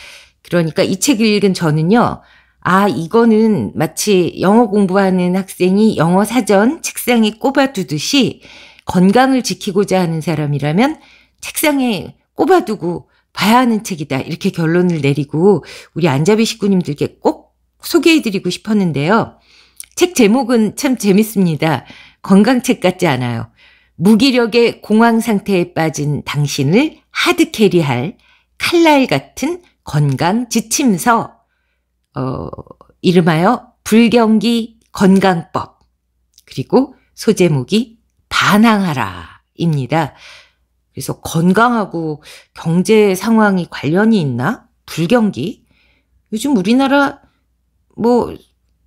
그러니까 이 책을 읽은 저는요, 아, 이거는 마치 영어 공부하는 학생이 영어 사전 책상에 꼽아두듯이 건강을 지키고자 하는 사람이라면 책상에 꼽아두고 봐야 하는 책이다. 이렇게 결론을 내리고 우리 안자비 식구님들께 꼭 소개해드리고 싶었는데요. 책 제목은 참 재밌습니다. 건강책 같지 않아요. 무기력의 공황 상태에 빠진 당신을 하드캐리할 칼날 같은 건강 지침서, 어, 이름하여 불경기 건강법. 그리고 소제목이 반항하라. 입니다. 그래서 건강하고 경제 상황이 관련이 있나? 불경기? 요즘 우리나라 뭐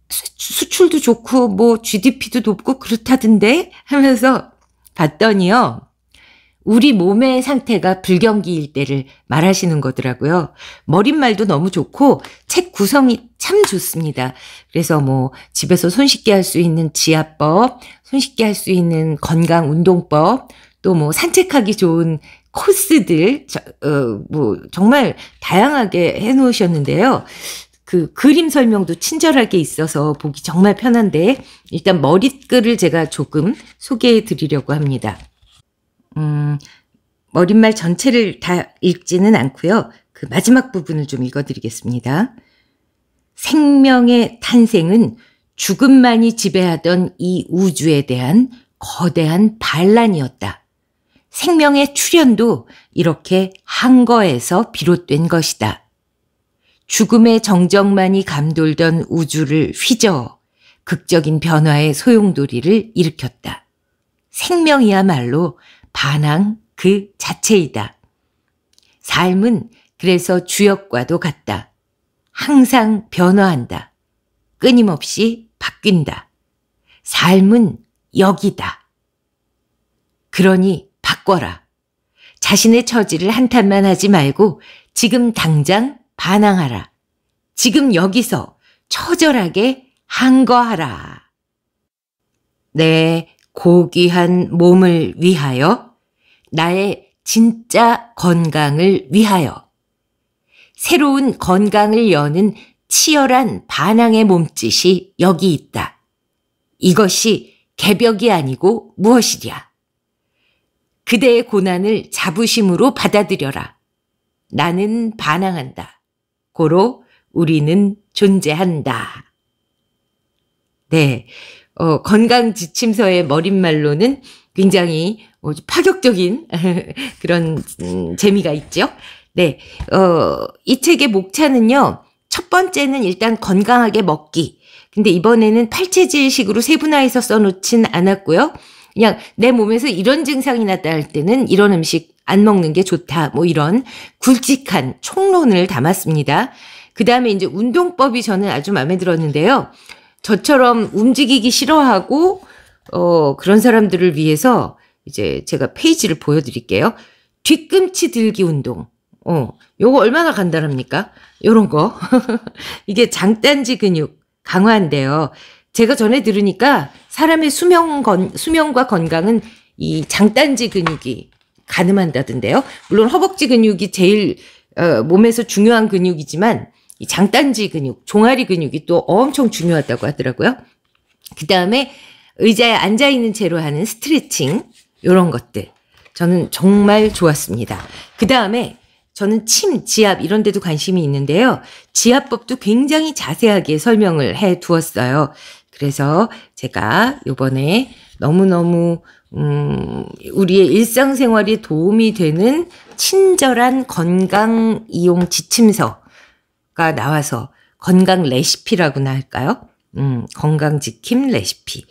수출도 좋고 뭐 GDP도 높고 그렇다던데 하면서 봤더니요. 우리 몸의 상태가 불경기일 때를 말하시는 거더라고요. 머릿말도 너무 좋고 책 구성이 참 좋습니다. 그래서 뭐 집에서 손쉽게 할 수 있는 지압법, 손쉽게 할 수 있는 건강 운동법, 또 뭐 산책하기 좋은 코스들, 어, 뭐 정말 다양하게 해 놓으셨는데요. 그 그림 설명도 친절하게 있어서 보기 정말 편한데 일단 머릿글을 제가 조금 소개해 드리려고 합니다. 음, 머릿말 전체를 다 읽지는 않고요. 그 마지막 부분을 좀 읽어 드리겠습니다. 생명의 탄생은 죽음만이 지배하던 이 우주에 대한 거대한 반란이었다. 생명의 출현도 이렇게 한 거에서 비롯된 것이다. 죽음의 정적만이 감돌던 우주를 휘저어 극적인 변화의 소용돌이를 일으켰다. 생명이야말로 반항 그 자체이다. 삶은 그래서 주역과도 같다. 항상 변화한다. 끊임없이 바뀐다. 삶은 여기다. 그러니 바꿔라. 자신의 처지를 한탄만 하지 말고 지금 당장 반항하라. 지금 여기서 처절하게 한거하라. 내 고귀한 몸을 위하여, 나의 진짜 건강을 위하여, 새로운 건강을 여는 치열한 반항의 몸짓이 여기 있다. 이것이 개벽이 아니고 무엇이랴. 그대의 고난을 자부심으로 받아들여라. 나는 반항한다. 고로 우리는 존재한다. 네. 어, 건강 지침서의 머릿말로는 굉장히 어, 파격적인 그런 음, 재미가 있죠. 네. 어, 이 책의 목차는요. 첫 번째는 일단 건강하게 먹기. 근데 이번에는 팔체질식으로 세분화해서 써놓진 않았고요. 그냥 내 몸에서 이런 증상이 났다 할 때는 이런 음식 안 먹는 게 좋다. 뭐 이런 굵직한 총론을 담았습니다. 그 다음에 이제 운동법이 저는 아주 마음에 들었는데요. 저처럼 움직이기 싫어하고, 어, 그런 사람들을 위해서 이제 제가 페이지를 보여드릴게요. 뒤꿈치 들기 운동. 어, 요거 얼마나 간단합니까? 요런 거. 이게 장단지 근육 강화인데요. 제가 전에 들으니까 사람의 수명 건, 수명과 건강은 이 장단지 근육이 가늠한다던데요. 물론 허벅지 근육이 제일 어, 몸에서 중요한 근육이지만 이 장단지 근육, 종아리 근육이 또 엄청 중요하다고 하더라고요. 그 다음에 의자에 앉아 있는 채로 하는 스트레칭 이런 것들 저는 정말 좋았습니다. 그 다음에 저는 침, 지압 이런 데도 관심이 있는데요. 지압법도 굉장히 자세하게 설명을 해 두었어요. 그래서 제가 요번에 너무너무 음, 우리의 일상생활에 도움이 되는 친절한 건강 이용 지침서가 나와서 건강 레시피라고나 할까요? 음, 건강 지킴 레시피.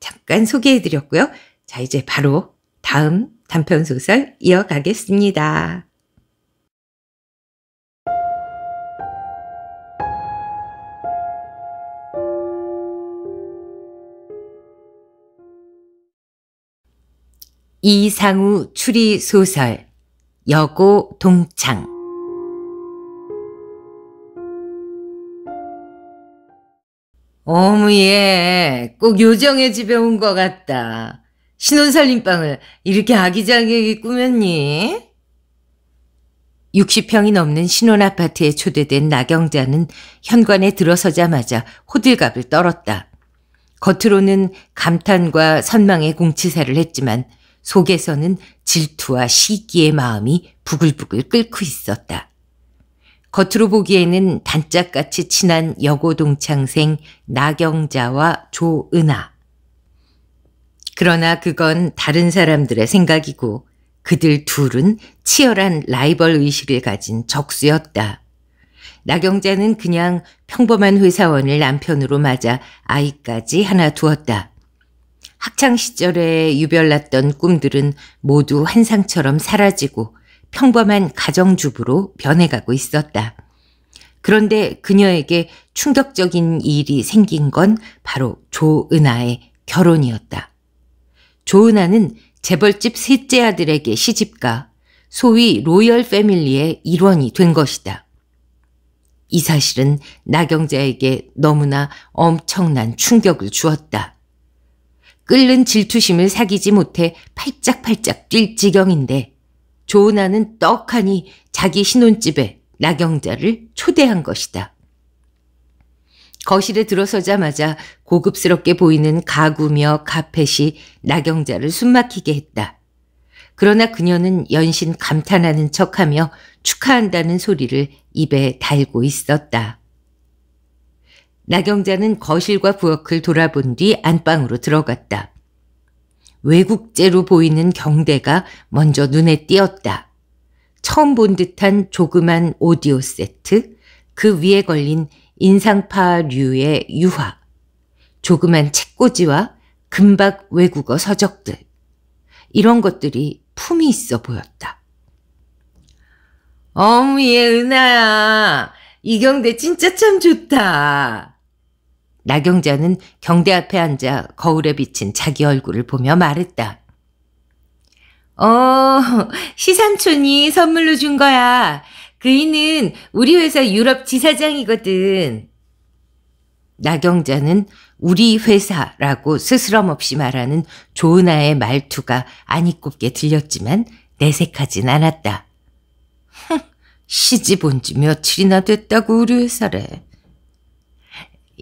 잠깐 소개해 드렸고요. 자, 이제 바로 다음 단편 소설 이어가겠습니다. 이상우 추리 소설 여고 동창 어머예, 꼭 요정의 집에 온 것 같다. 신혼살림방을 이렇게 아기자기하게 꾸몄니? 60평이 넘는 신혼아파트에 초대된 나경자는 현관에 들어서자마자 호들갑을 떨었다. 겉으로는 감탄과 선망의 공치사를 했지만 속에서는 질투와 시기의 마음이 부글부글 끓고 있었다. 겉으로 보기에는 단짝같이 친한 여고 동창생 나경자와 조은하. 그러나 그건 다른 사람들의 생각이고 그들 둘은 치열한 라이벌 의식을 가진 적수였다. 나경자는 그냥 평범한 회사원을 남편으로 맞아 아이까지 하나 두었다. 학창 시절에 유별났던 꿈들은 모두 환상처럼 사라지고 평범한 가정주부로 변해가고 있었다. 그런데 그녀에게 충격적인 일이 생긴 건 바로 조은하의 결혼이었다. 조은하는 재벌집 셋째 아들에게 시집가 소위 로열 패밀리의 일원이 된 것이다. 이 사실은 나경자에게 너무나 엄청난 충격을 주었다. 끓는 질투심을 사귀지 못해 팔짝팔짝 뛸 지경인데 조은아는 떡하니 자기 신혼집에 나경자를 초대한 것이다. 거실에 들어서자마자 고급스럽게 보이는 가구며 카펫이 나경자를 숨막히게 했다. 그러나 그녀는 연신 감탄하는 척하며 축하한다는 소리를 입에 달고 있었다. 나경자는 거실과 부엌을 돌아본 뒤 안방으로 들어갔다. 외국제로 보이는 경대가 먼저 눈에 띄었다. 처음 본 듯한 조그만 오디오 세트, 그 위에 걸린 인상파류의 유화, 조그만 책꽂이와 금박 외국어 서적들. 이런 것들이 품이 있어 보였다. 어머, 얘 은하야. 이경대 진짜 참 좋다. 나경자는 경대 앞에 앉아 거울에 비친 자기 얼굴을 보며 말했다. 어, 시삼촌이 선물로 준 거야. 그이는 우리 회사 유럽 지사장이거든. 나경자는 우리 회사라고 스스럼 없이 말하는 조은아의 말투가 아니꼽게 들렸지만 내색하진 않았다. 시집 온 지 며칠이나 됐다고 우리 회사래.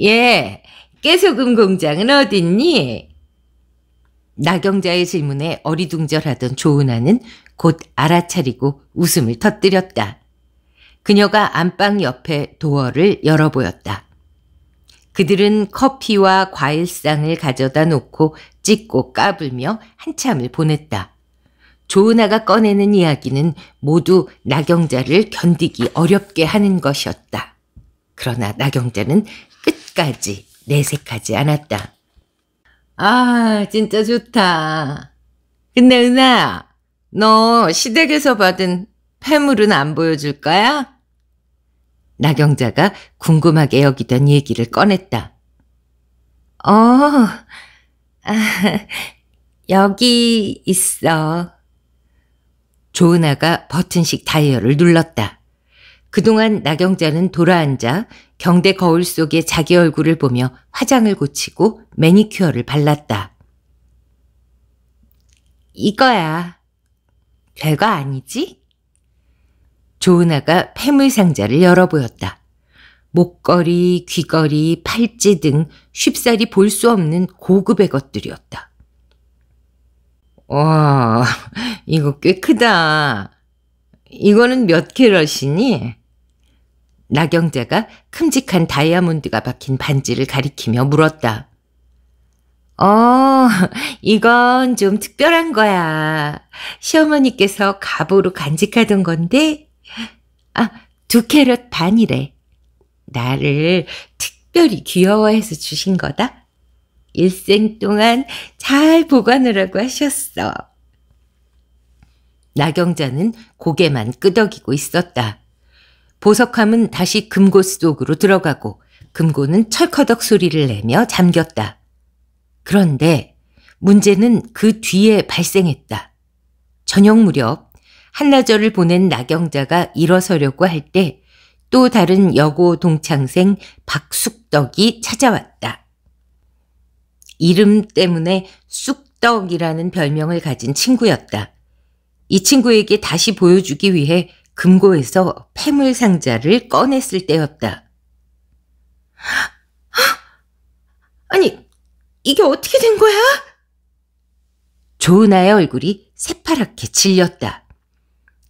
예, 깨소금 공장은 어딨니? 나경자의 질문에 어리둥절하던 조은아는 곧 알아차리고 웃음을 터뜨렸다. 그녀가 안방 옆에 도어를 열어보였다. 그들은 커피와 과일상을 가져다 놓고 찍고 까불며 한참을 보냈다. 조은아가 꺼내는 이야기는 모두 나경자를 견디기 어렵게 하는 것이었다. 그러나 나경자는 끝까지 내색하지 않았다. 아, 진짜 좋다. 근데 은하야, 너 시댁에서 받은 폐물은 안 보여줄 거야? 나경자가 궁금하게 여기던 얘기를 꺼냈다. 어, 아, 여기 있어. 조은아가 버튼식 다이얼을 눌렀다. 그동안 나경자는 돌아앉아 경대 거울 속에 자기 얼굴을 보며 화장을 고치고 매니큐어를 발랐다. 이거야. 별거 아니지? 조은아가 폐물 상자를 열어 보였다. 목걸이, 귀걸이, 팔찌 등 쉽사리 볼 수 없는 고급의 것들이었다. 와, 이거 꽤 크다. 이거는 몇 캐럿이니? 나경자가 큼직한 다이아몬드가 박힌 반지를 가리키며 물었다. 어, 이건 좀 특별한 거야. 시어머니께서 갑오로 간직하던 건데, 아, 두 캐럿 반이래. 나를 특별히 귀여워해서 주신 거다. 일생 동안 잘 보관하라고 하셨어. 나경자는 고개만 끄덕이고 있었다. 보석함은 다시 금고 속으로 들어가고 금고는 철커덕 소리를 내며 잠겼다. 그런데 문제는 그 뒤에 발생했다. 저녁 무렵 한나절을 보낸 나경자가 일어서려고 할 때 또 다른 여고 동창생 박숙덕이 찾아왔다. 이름 때문에 쑥덕이라는 별명을 가진 친구였다. 이 친구에게 다시 보여주기 위해 금고에서 폐물 상자를 꺼냈을 때였다. 아니, 이게 어떻게 된 거야? 조은아의 얼굴이 새파랗게 질렸다.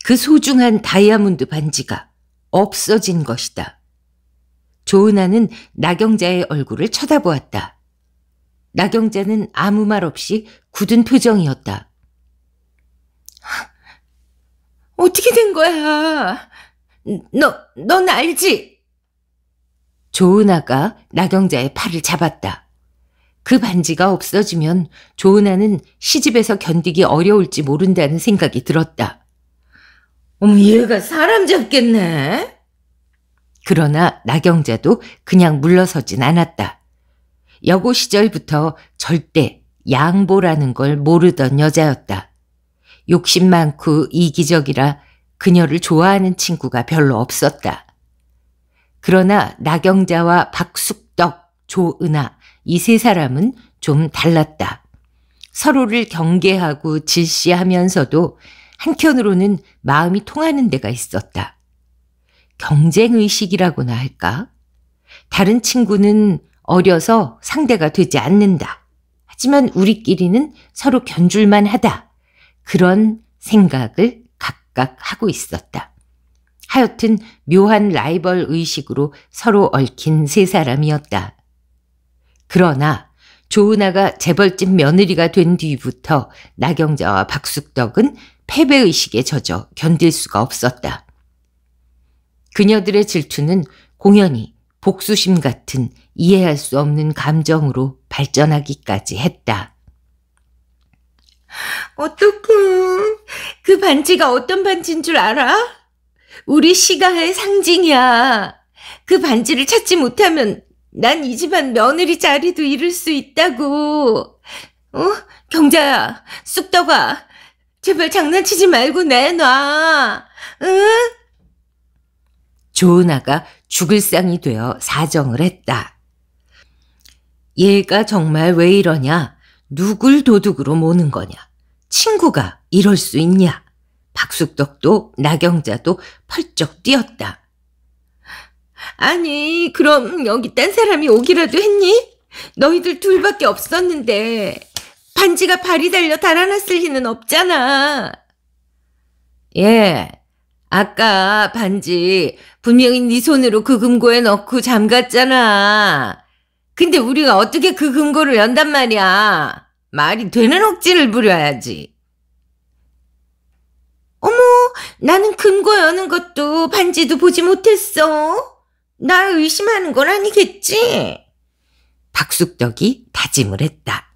그 소중한 다이아몬드 반지가 없어진 것이다. 조은아는 나경자의 얼굴을 쳐다보았다. 나경자는 아무 말 없이 굳은 표정이었다. 어떻게 된 거야? 너, 넌 알지? 조은아가 나경자의 팔을 잡았다. 그 반지가 없어지면 조은아는 시집에서 견디기 어려울지 모른다는 생각이 들었다. 어머, 얘가 사람 잡겠네? 그러나 나경자도 그냥 물러서진 않았다. 여고 시절부터 절대 양보라는 걸 모르던 여자였다. 욕심 많고 이기적이라 그녀를 좋아하는 친구가 별로 없었다. 그러나 나경자와 박숙덕, 조은아 이 세 사람은 좀 달랐다. 서로를 경계하고 질시하면서도 한켠으로는 마음이 통하는 데가 있었다. 경쟁의식이라고나 할까? 다른 친구는 어려서 상대가 되지 않는다. 하지만 우리끼리는 서로 견줄만 하다. 그런 생각을 각각 하고 있었다. 하여튼 묘한 라이벌 의식으로 서로 얽힌 세 사람이었다. 그러나 조은아가 재벌집 며느리가 된 뒤부터 나경자와 박숙덕은 패배의식에 젖어 견딜 수가 없었다. 그녀들의 질투는 공연히 복수심 같은 이해할 수 없는 감정으로 발전하기까지 했다. 어떡해. 그 반지가 어떤 반지인 줄 알아? 우리 시가의 상징이야. 그 반지를 찾지 못하면 난 이 집안 며느리 자리도 잃을 수 있다고. 어? 경자야, 쑥떡아. 제발 장난치지 말고 내놔. 응? 조은아가 죽을 상이 되어 사정을 했다. 얘가 정말 왜 이러냐? 누굴 도둑으로 모는 거냐? 친구가 이럴 수 있냐? 박숙덕도 나경자도 펄쩍 뛰었다. 아니, 그럼 여기 딴 사람이 오기라도 했니? 너희들 둘밖에 없었는데 반지가 발이 달려 달아났을 리는 없잖아. 예, 아까 반지 분명히 네 손으로 그 금고에 넣고 잠갔잖아. 근데 우리가 어떻게 그 금고를 연단 말이야. 말이 되는 억지를 부려야지. 어머, 나는 금고 여는 것도 반지도 보지 못했어. 나 의심하는 건 아니겠지? 박숙덕이 다짐을 했다.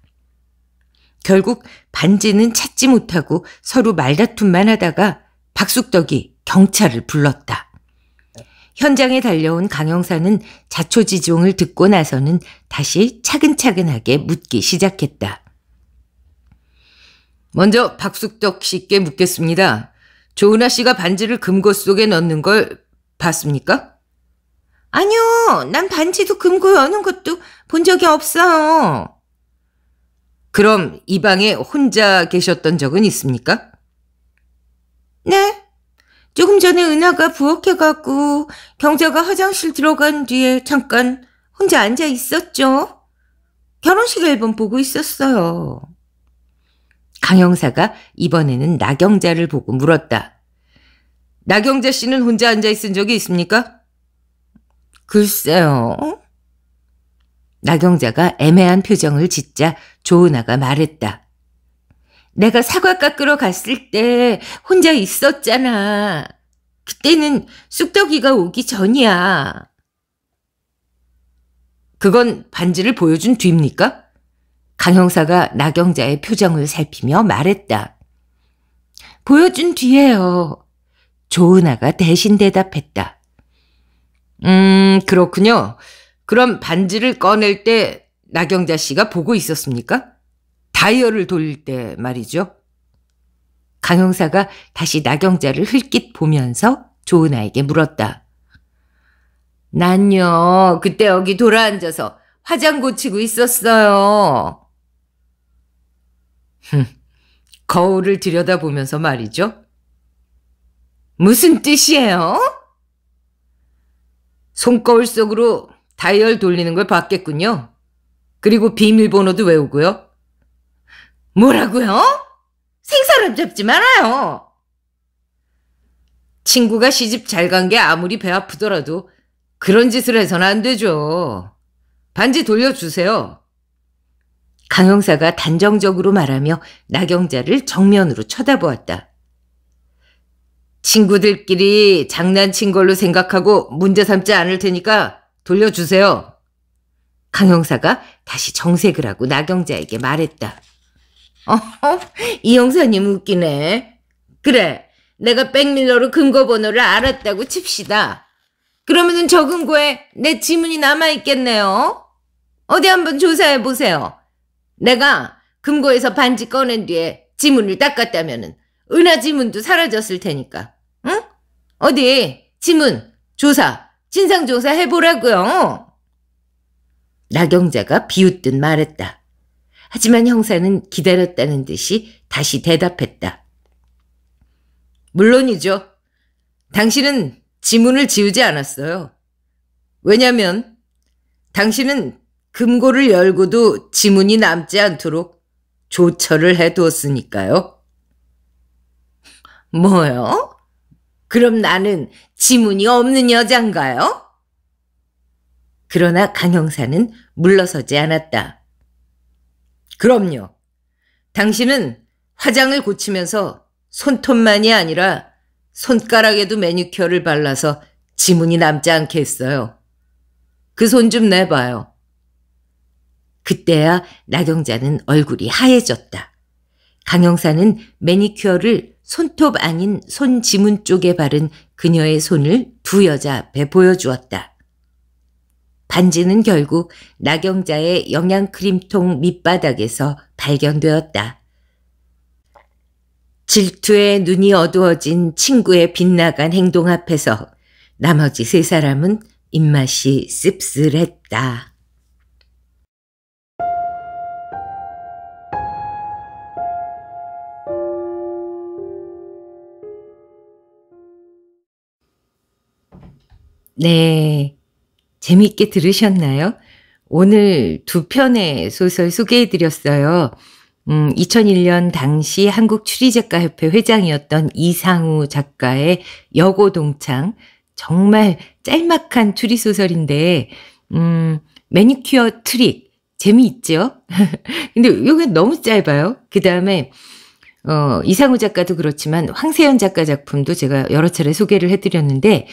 결국 반지는 찾지 못하고 서로 말다툼만 하다가 박숙덕이 경찰을 불렀다. 현장에 달려온 강영사는 자초지종을 듣고 나서는 다시 차근차근하게 묻기 시작했다. 먼저 박숙덕 씨께 묻겠습니다. 조은아 씨가 반지를 금고 속에 넣는 걸 봤습니까? 아니요, 난 반지도 금고 여는 것도 본 적이 없어요. 그럼 이 방에 혼자 계셨던 적은 있습니까? 네. 조금 전에 은하가 부엌해갖고 경자가 화장실 들어간 뒤에 잠깐 혼자 앉아 있었죠. 결혼식 앨범 보고 있었어요. 강영사가 이번에는 나경자를 보고 물었다. 나경자 씨는 혼자 앉아 있은 적이 있습니까? 글쎄요. 나경자가 애매한 표정을 짓자 조은아가 말했다. 내가 사과 깎으러 갔을 때 혼자 있었잖아. 그때는 쑥떡이가 오기 전이야. 그건 반지를 보여준 뒤입니까? 강 형사가 나경자의 표정을 살피며 말했다. 보여준 뒤에요. 조은아가 대신 대답했다. 음, 그렇군요. 그럼 반지를 꺼낼 때 나경자 씨가 보고 있었습니까? 다이얼을 돌릴 때 말이죠. 강 형사가 다시 나경자를 흘낏 보면서 조은아에게 물었다. 난요, 그때 여기 돌아앉아서 화장 고치고 있었어요. 흠, 거울을 들여다보면서 말이죠. 무슨 뜻이에요? 손거울 속으로 다이얼 돌리는 걸 봤겠군요. 그리고 비밀번호도 외우고요. 뭐라고요? 생사람 잡지 말아요. 친구가 시집 잘 간 게 아무리 배 아프더라도 그런 짓을 해서는 안 되죠. 반지 돌려주세요. 강형사가 단정적으로 말하며 나경자를 정면으로 쳐다보았다. 친구들끼리 장난친 걸로 생각하고 문제 삼지 않을 테니까 돌려주세요. 강형사가 다시 정색을 하고 나경자에게 말했다. 어, 이 형사님 웃기네. 그래, 내가 백밀러로 금고번호를 알았다고 칩시다. 그러면은 저 금고에 내 지문이 남아있겠네요. 어디 한번 조사해 보세요. 내가 금고에서 반지 꺼낸 뒤에 지문을 닦았다면은 은하 지문도 사라졌을 테니까. 응? 어디 지문 조사 진상 조사 해보라고요. 나경자가 비웃듯 말했다. 하지만 형사는 기다렸다는 듯이 다시 대답했다. 물론이죠. 당신은 지문을 지우지 않았어요. 왜냐면 당신은 금고를 열고도 지문이 남지 않도록 조처를 해두었으니까요. 뭐요? 그럼 나는 지문이 없는 여잔가요? 그러나 강형사는 물러서지 않았다. 그럼요. 당신은 화장을 고치면서 손톱만이 아니라 손가락에도 매니큐어를 발라서 지문이 남지 않게 했어요. 그 손 좀 내봐요. 그때야 나경자는 얼굴이 하얘졌다. 강영사는 매니큐어를 손톱 아닌 손 지문 쪽에 바른 그녀의 손을 두 여자 앞에 보여주었다. 반지는 결국 나경자의 영양크림통 밑바닥에서 발견되었다. 질투에 눈이 어두워진 친구의 빗나간 행동 앞에서 나머지 세 사람은 입맛이 씁쓸했다. 네. 재미있게 들으셨나요? 오늘 두 편의 소설 소개해 드렸어요. 음, 2001년 당시 한국 추리작가협회 회장이었던 이상우 작가의 여고 동창. 정말 짤막한 추리소설인데, 음, 매니큐어 트릭. 재미있죠? 근데 이게 너무 짧아요. 그 다음에, 어, 이상우 작가도 그렇지만 황세연 작가 작품도 제가 여러 차례 소개를 해드렸는데,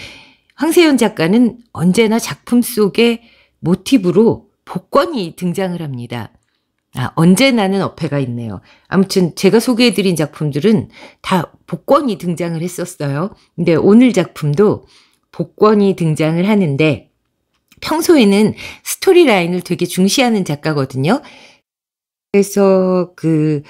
황세연 작가는 언제나 작품 속에 모티브로 복권이 등장을 합니다. 아, 언제나는 어폐가 있네요. 아무튼 제가 소개해드린 작품들은 다 복권이 등장을 했었어요. 근데 오늘 작품도 복권이 등장을 하는데 평소에는 storyline을 되게 중시하는 작가거든요. 그래서 그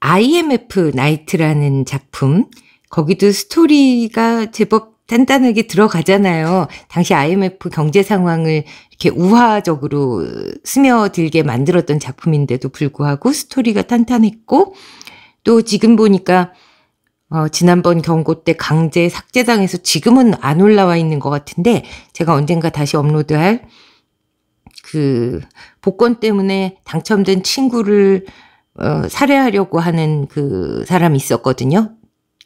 IMF 나이트라는 작품, 거기도 스토리가 제법 단단하게 들어가잖아요. 당시 IMF 경제 상황을 이렇게 우화적으로 스며들게 만들었던 작품인데도 불구하고 스토리가 탄탄했고 또 지금 보니까 어, 지난번 경고 때 강제 삭제당해서 지금은 안 올라와 있는 것 같은데 제가 언젠가 다시 업로드할 그 복권 때문에 당첨된 친구를 어, 살해하려고 하는 그 사람이 있었거든요.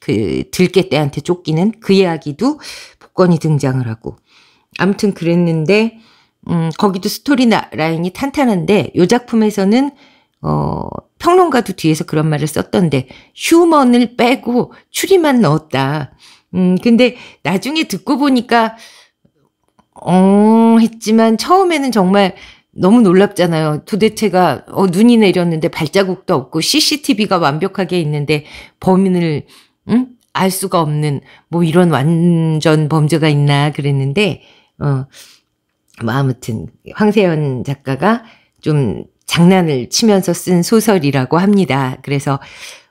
그 들깨 떼한테 쫓기는 그 이야기도 복권이 등장을 하고 아무튼 그랬는데 음 거기도 스토리 라인이 탄탄한데 요 작품에서는 어 평론가도 뒤에서 그런 말을 썼던데 휴먼을 빼고 추리만 넣었다. 음 근데 나중에 듣고 보니까 어 했지만 처음에는 정말 너무 놀랍잖아요. 도대체가 어 눈이 내렸는데 발자국도 없고 CCTV가 완벽하게 있는데 범인을 응? 알 수가 없는 뭐 이런 완전 범죄가 있나 그랬는데 어. 뭐 아무튼 황세연 작가가 좀 장난을 치면서 쓴 소설이라고 합니다. 그래서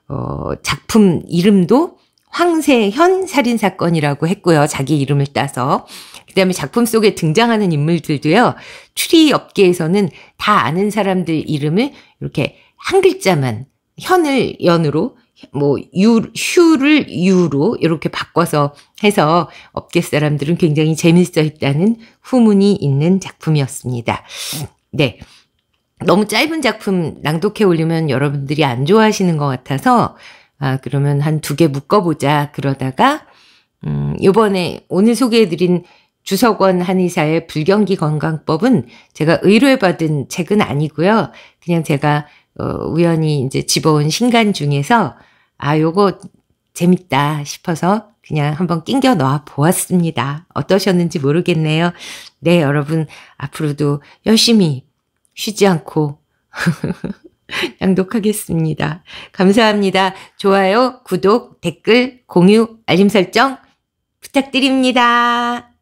어 작품 이름도 황세현 살인 사건이라고 했고요. 자기 이름을 따서. 그다음에 작품 속에 등장하는 인물들도요. 추리 업계에서는 다 아는 사람들 이름을 이렇게 한 글자만 현을 연으로 뭐 유, 휴를 유로 이렇게 바꿔서 해서 업계 사람들은 굉장히 재밌어 했다는 후문이 있는 작품이었습니다. 네. 너무 짧은 작품 낭독해 올리면 여러분들이 안 좋아하시는 것 같아서 아, 그러면 한 두 개 묶어보자. 그러다가, 음, 요번에 오늘 소개해드린 주석원 한의사의 불경기 건강법은 제가 의뢰받은 책은 아니고요. 그냥 제가 어, 우연히 이제 집어온 신간 중에서 아, 요거 재밌다 싶어서 그냥 한번 낑겨 넣어 보았습니다. 어떠셨는지 모르겠네요. 네, 여러분, 앞으로도 열심히 쉬지 않고 낭독하겠습니다. 감사합니다. 좋아요, 구독, 댓글, 공유, 알림 설정 부탁드립니다.